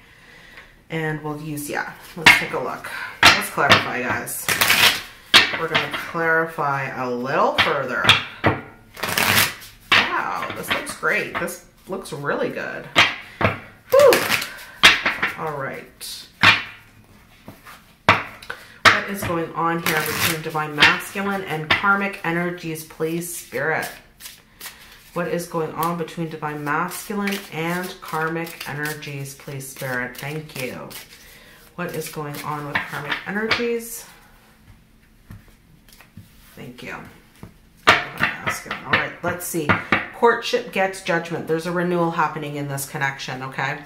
and we'll use yeah. Let's take a look. Let's clarify, guys. We're going to clarify a little further. Wow, this looks great. This looks really good. Whew. All right. What is going on here between Divine Masculine and Karmic Energies, please, Spirit? What is going on between divine masculine and karmic energies, please, Spirit? Thank you. What is going on with karmic energies? Thank you. All right, let's see. Courtship gets judgment. There's a renewal happening in this connection, okay?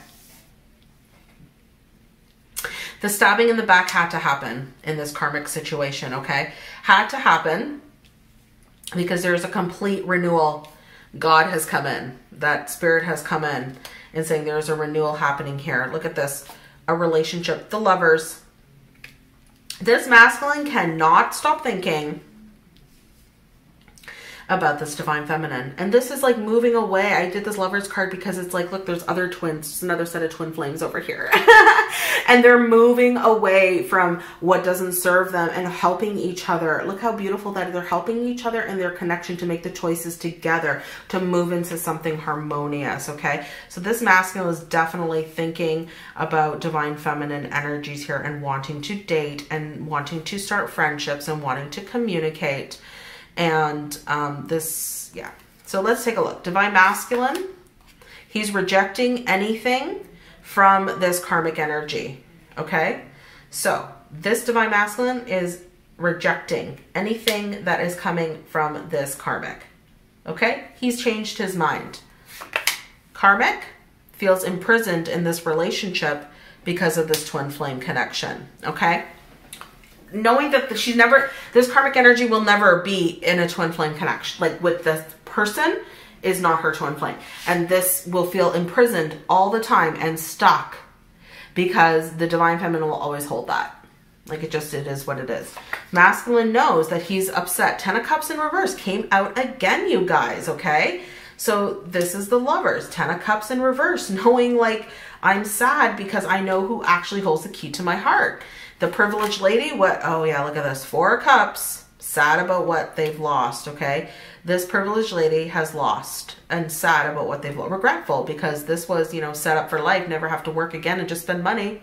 The stabbing in the back had to happen in this karmic situation, okay? Had to happen because there's a complete renewal. God has come in. That spirit has come in and saying there's a renewal happening here. Look at this. A relationship. The lovers. This masculine cannot stop thinking about this divine feminine. And this is like moving away. I did this lovers card because it's like, look, there's other twins, just another set of twin flames over here. and they're moving away from what doesn't serve them and helping each other. Look how beautiful that is. They're helping each other in their connection to make the choices together to move into something harmonious. Okay. So this masculine is definitely thinking about divine feminine energies here and wanting to date and wanting to start friendships and wanting to communicate and um, this, yeah. So let's take a look. Divine Masculine, he's rejecting anything from this karmic energy, okay? So this Divine Masculine is rejecting anything that is coming from this karmic, okay? He's changed his mind. Karmic feels imprisoned in this relationship because of this twin flame connection, okay? Knowing that the, she's never this karmic energy will never be in a twin flame connection. Like with this person is not her twin flame. And this will feel imprisoned all the time and stuck because the divine feminine will always hold that. Like it just it is what it is. Masculine knows that he's upset. Ten of cups in reverse came out again you guys okay? So this is the lovers. Ten of cups in reverse knowing like i'm sad because i know who actually holds the key to my heart the privileged lady, what? Oh yeah, look at this. Four cups, sad about what they've lost, okay? This privileged lady has lost and sad about what they've lost. Regretful because this was, you know, set up for life, never have to work again and just spend money.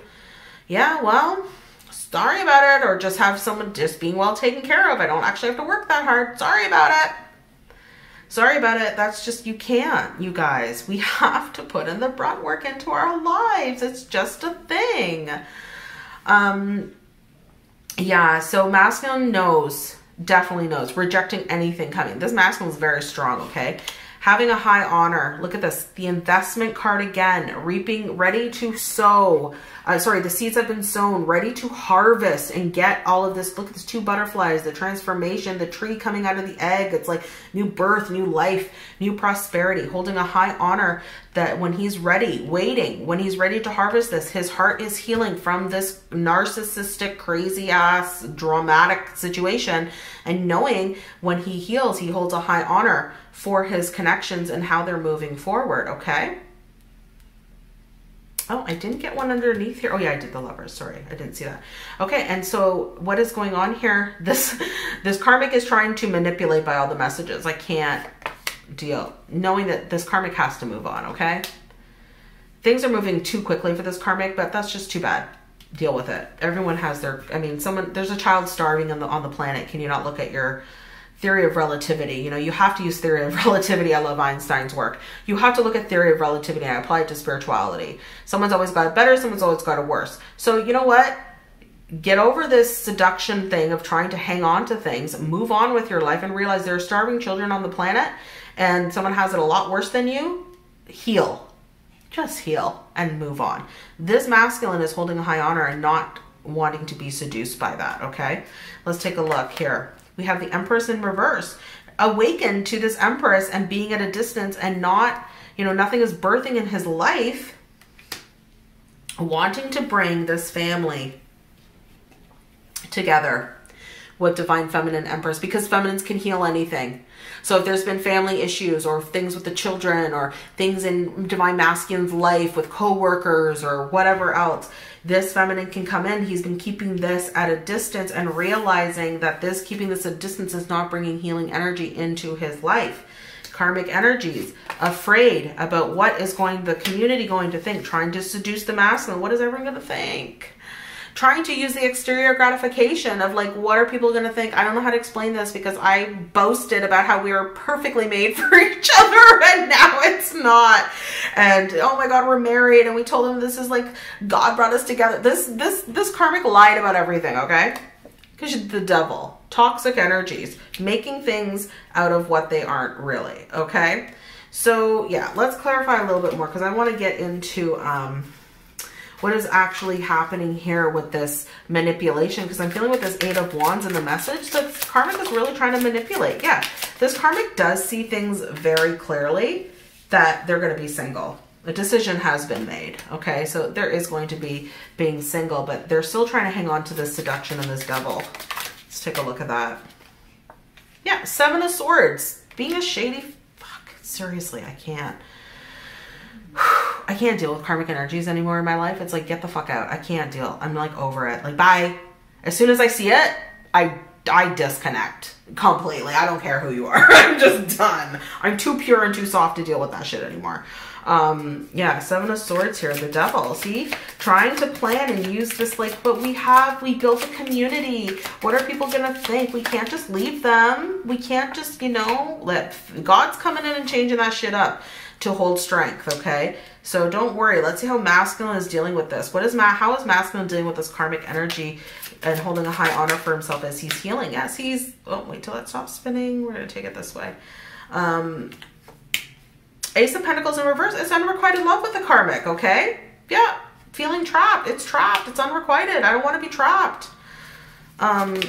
Yeah, well, sorry about it. Or just have someone just being well taken care of. I don't actually have to work that hard. Sorry about it. Sorry about it. That's just, you can't, you guys. We have to put in the brunt work into our lives. It's just a thing. Um, yeah, so masculine knows, definitely knows, rejecting anything coming. This masculine is very strong, okay? Having a high honor. Look at this. The investment card again. Reaping, ready to sow. Uh, sorry, the seeds have been sown, ready to harvest and get all of this. Look at these two butterflies, the transformation, the tree coming out of the egg. It's like new birth, new life, new prosperity, holding a high honor that when he's ready, waiting, when he's ready to harvest this, his heart is healing from this narcissistic, crazy ass, dramatic situation. And knowing when he heals, he holds a high honor for his connections and how they're moving forward, okay? Oh, I didn't get one underneath here. Oh yeah, I did the lovers. Sorry, I didn't see that. Okay, and so what is going on here? This this karmic is trying to manipulate by all the messages. I can't deal. Knowing that this karmic has to move on, okay? Things are moving too quickly for this karmic, but that's just too bad. Deal with it. Everyone has their I mean, someone there's a child starving on the on the planet. Can you not look at your theory of relativity. You know, you have to use theory of relativity. I love Einstein's work. You have to look at theory of relativity and apply it to spirituality. Someone's always got it better, someone's always got it worse. So, you know what? Get over this seduction thing of trying to hang on to things, move on with your life, and realize there are starving children on the planet and someone has it a lot worse than you. Heal. Just heal and move on. This masculine is holding a high honor and not wanting to be seduced by that, okay? Let's take a look here. We have the Empress in reverse. Awakened to this Empress and being at a distance and not, you know, nothing is birthing in his life. Wanting to bring this family together with Divine Feminine Empress because feminines can heal anything. So if there's been family issues or things with the children or things in Divine Masculine's life with co-workers or whatever else, this feminine can come in. He's been keeping this at a distance and realizing that this keeping this at distance is not bringing healing energy into his life. Karmic energies, afraid about what is going the community going to think, trying to seduce the masculine. What is everyone going to think? Trying to use the exterior gratification of like, what are people going to think? I don't know how to explain this because I boasted about how we were perfectly made for each other and now it's not. And oh my God, we're married. And we told him this is like God brought us together. This, this, this karmic lied about everything. Okay. Because the devil, toxic energies, making things out of what they aren't really. Okay. So yeah, let's clarify a little bit more because I want to get into um, what is actually happening here with this manipulation because I'm feeling with this Eight of Wands in the message that karmic is really trying to manipulate. Yeah, this karmic does see things very clearly that they're going to be single. A decision has been made, okay? So there is going to be being single, but they're still trying to hang on to this seduction and this devil. Let's take a look at that. Yeah, Seven of Swords. Being a shady Fuck, seriously, I can't. I can't deal with karmic energies anymore in my life. It's like, get the fuck out. I can't deal. I'm like over it. Like, bye. As soon as I see it, I I disconnect completely. I don't care who you are. I'm just done. I'm too pure and too soft to deal with that shit anymore. Um, yeah, Seven of Swords here, the devil. See, trying to plan and use this like, but we have, we built a community. What are people going to think? We can't just leave them. We can't just, you know, let, God's coming in and changing that shit up to hold strength, okay? So don't worry. Let's see how masculine is dealing with this. What is how is masculine dealing with this karmic energy and holding a high honor for himself as he's healing? As he's, oh, wait till that stops spinning. We're going to take it this way. Um, Ace of Pentacles in reverse is unrequited love with the karmic, okay? Yeah, feeling trapped. It's trapped. It's unrequited. I don't want to be trapped. Um,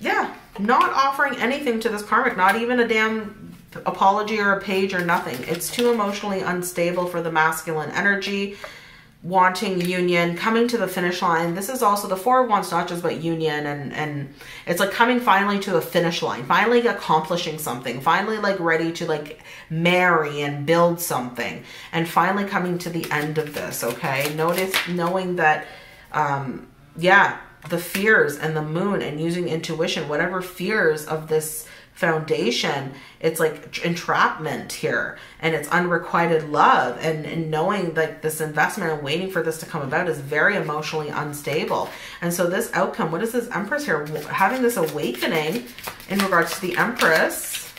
yeah, not offering anything to this karmic, not even a damn apology or a page or nothing. It's too emotionally unstable for the masculine energy wanting union, coming to the finish line. This is also the Four of Wands, not just about union, and and it's like coming finally to a finish line, finally accomplishing something, finally like ready to like marry and build something, and finally coming to the end of this. Okay, notice knowing that, um, yeah, the fears and the moon and using intuition, whatever fears of this foundation. It's like entrapment here and it's unrequited love and, and knowing like this investment and waiting for this to come about is very emotionally unstable. And so this outcome what is this empress here? Having this awakening in regards to the empress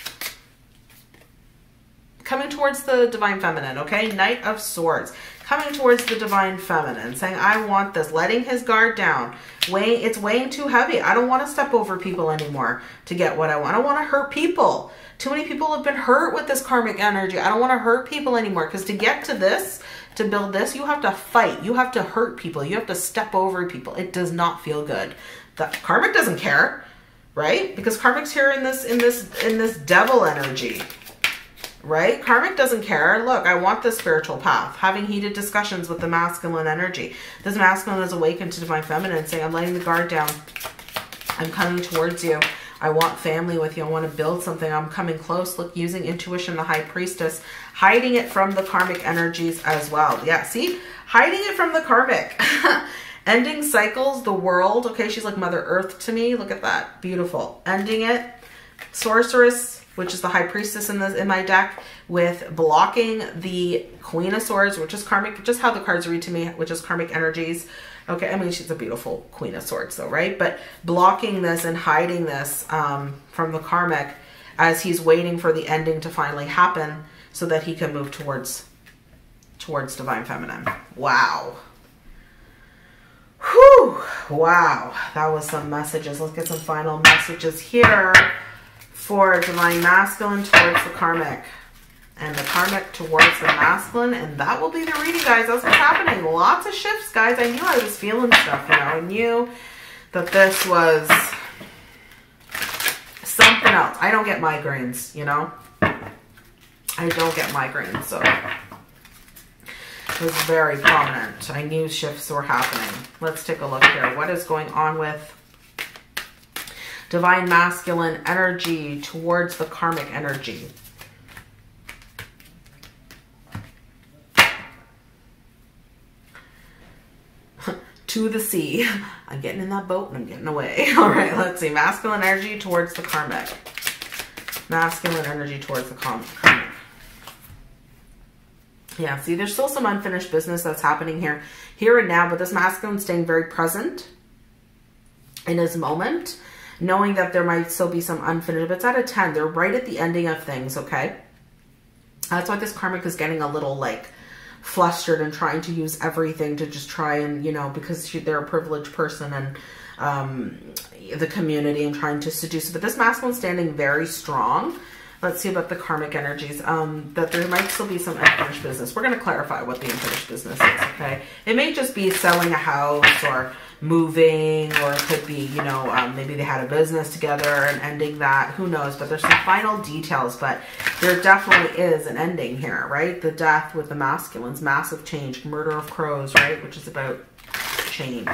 coming towards the divine feminine okay? Knight of swords coming towards the divine feminine, saying, I want this, letting his guard down. It's weighing too heavy. I don't want to step over people anymore to get what I want. I don't want to hurt people. Too many people have been hurt with this karmic energy. I don't want to hurt people anymore because to get to this, to build this, you have to fight. You have to hurt people. You have to step over people. It does not feel good. The karmic doesn't care, right? Because karmic's here in this in this in this devil energy right? Karmic doesn't care. Look, I want the spiritual path. Having heated discussions with the masculine energy. This masculine is awakened to divine feminine saying, I'm letting the guard down. I'm coming towards you. I want family with you. I want to build something. I'm coming close. Look, using intuition, the high priestess, hiding it from the karmic energies as well. Yeah, see? Hiding it from the karmic. Ending cycles, the world. Okay, she's like Mother Earth to me. Look at that. Beautiful. Ending it. Sorceress, which is the High Priestess in, this, in my deck, with blocking the Queen of Swords, which is karmic, just how the cards read to me, which is karmic energies. Okay, I mean, she's a beautiful Queen of Swords though, right? But blocking this and hiding this um, from the karmic as he's waiting for the ending to finally happen so that he can move towards towards Divine Feminine. Wow. Whew. Wow. That was some messages. Let's get some final messages here for divine masculine towards the karmic. And the karmic towards the masculine and that will be the reading guys. That's what's happening. Lots of shifts guys. I knew i was feeling stuff you know. I knew that this was something else. I don't get migraines you know. I don't get migraines so. It was very prominent. I knew shifts were happening. Let's take a look here. What is going on with divine masculine energy towards the karmic energy. to the sea. I'm getting in that boat and I'm getting away. All right, mm-hmm. let's see. Masculine energy towards the karmic. Masculine energy towards the karmic. Yeah, see, there's still some unfinished business that's happening here, here and now, but this masculine staying very present in his moment, knowing that there might still be some unfinished, but it's at a 10. They're right at the ending of things, okay? That's why this karmic is getting a little, like, flustered and trying to use everything to just try and, you know, because she, they're a privileged person and um, the community and trying to seduce. But this masculine standing very strong. Let's see about the karmic energies. Um, that there might still be some unfinished business. We're going to clarify what the unfinished business is, okay? It may just be selling a house or moving or it could be, you know, um, maybe they had a business together and ending that. Who knows? But there's some final details, but there definitely is an ending here, right? The death with the masculines, massive change, murder of crows, right? Which is about change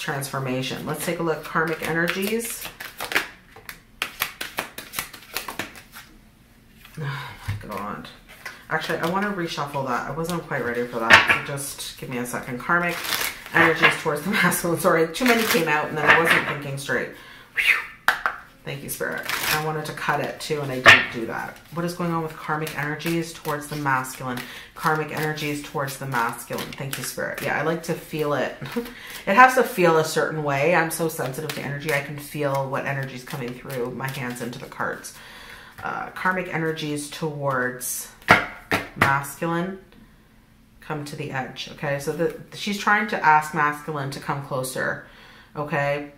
transformation. Let's take a look. Karmic energies. Oh my god. Actually, I want to reshuffle that. I wasn't quite ready for that. So just give me a second. Karmic energies towards the masculine. Sorry, too many came out and then I wasn't thinking straight. Whew. Thank you, Spirit. I wanted to cut it too, and I didn't do that. What is going on with karmic energies towards the masculine? Karmic energies towards the masculine. Thank you, Spirit. Yeah, I like to feel it. it has to feel a certain way. I'm so sensitive to energy. I can feel what energy is coming through my hands into the cards. Uh, karmic energies towards masculine come to the edge. Okay, so the, she's trying to ask masculine to come closer. Okay,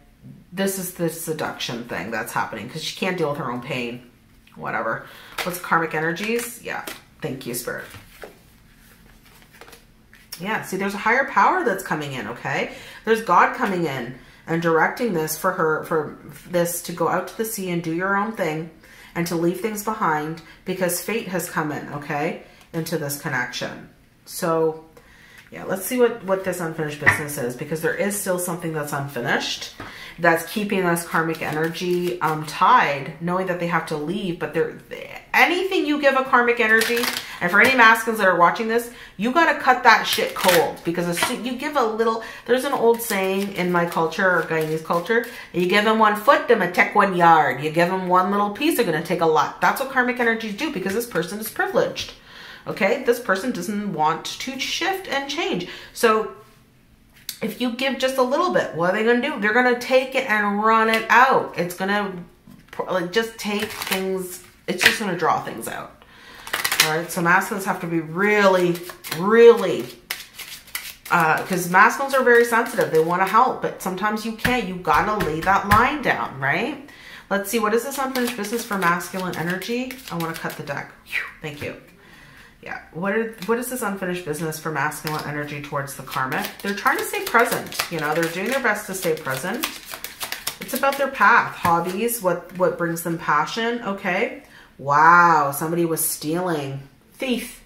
this is the seduction thing that's happening because she can't deal with her own pain. Whatever. What's karmic energies? Yeah. Thank you, Spirit. Yeah, see, there's a higher power that's coming in, okay? There's God coming in and directing this for her, for this to go out to the sea and do your own thing and to leave things behind because fate has come in, okay, into this connection. So, yeah, let's see what, what this unfinished business is because there is still something that's unfinished that's keeping this karmic energy um, tied, knowing that they have to leave. But they're anything you give a karmic energy, and for any masculines that are watching this, you got to cut that shit cold because you give a little. There's an old saying in my culture or Guyanese culture: you give them one foot, them a take one yard. You give them one little piece, they're gonna take a lot. That's what karmic energies do because this person is privileged. Okay, this person doesn't want to shift and change. So if you give just a little bit, what are they going to do? They're going to take it and run it out. It's going to like just take things, it's just going to draw things out. All right, so masculines have to be really, really, because uh, masculines are very sensitive. They want to help, but sometimes you can't. You got to lay that line down, right? Let's see, what is this unfinished business for masculine energy? I want to cut the deck. Thank you. Yeah. What are, what is this unfinished business for masculine energy towards the karmic? They're trying to stay present. You know, they're doing their best to stay present. It's about their path, hobbies, what, what brings them passion. Okay. Wow. Somebody was stealing. Thief.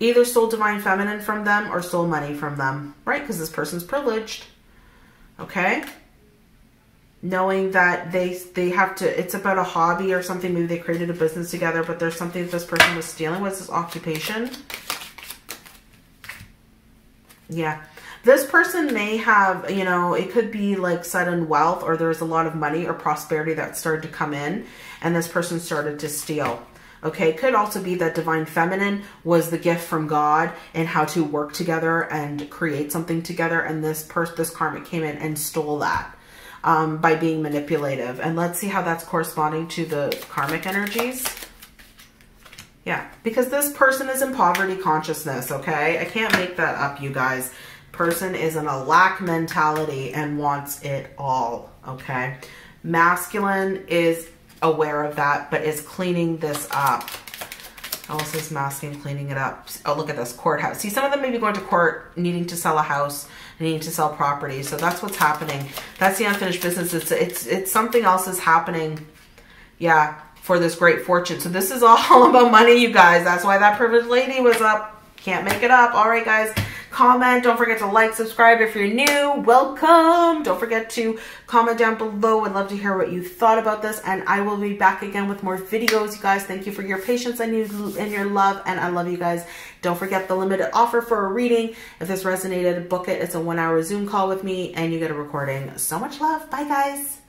Either stole divine feminine from them or stole money from them, right? Because this person's privileged. Okay knowing that they they have to it's about a hobby or something maybe they created a business together but there's something that this person was stealing with this occupation yeah this person may have you know it could be like sudden wealth or there's a lot of money or prosperity that started to come in and this person started to steal okay it could also be that divine feminine was the gift from god and how to work together and create something together and this person this karmic came in and stole that um, by being manipulative. And let's see how that's corresponding to the karmic energies. Yeah, because this person is in poverty consciousness, okay? I can't make that up, you guys. Person is in a lack mentality and wants it all, okay? Masculine is aware of that, but is cleaning this up. Also is masking, cleaning it up. Oh, look at this, courthouse. See, some of them may be going to court, needing to sell a house, needing to sell property. So that's what's happening. That's the unfinished business. It's, it's, it's something else is happening. Yeah, for this great fortune. So this is all about money, you guys. That's why that privileged lady was up. Can't make it up. All right, guys comment. Don't forget to like, subscribe if you're new. Welcome. Don't forget to comment down below. I'd love to hear what you thought about this. And I will be back again with more videos. You guys, thank you for your patience and, you, and your love. And I love you guys. Don't forget the limited offer for a reading. If this resonated, book it. It's a one hour Zoom call with me and you get a recording. So much love. Bye, guys.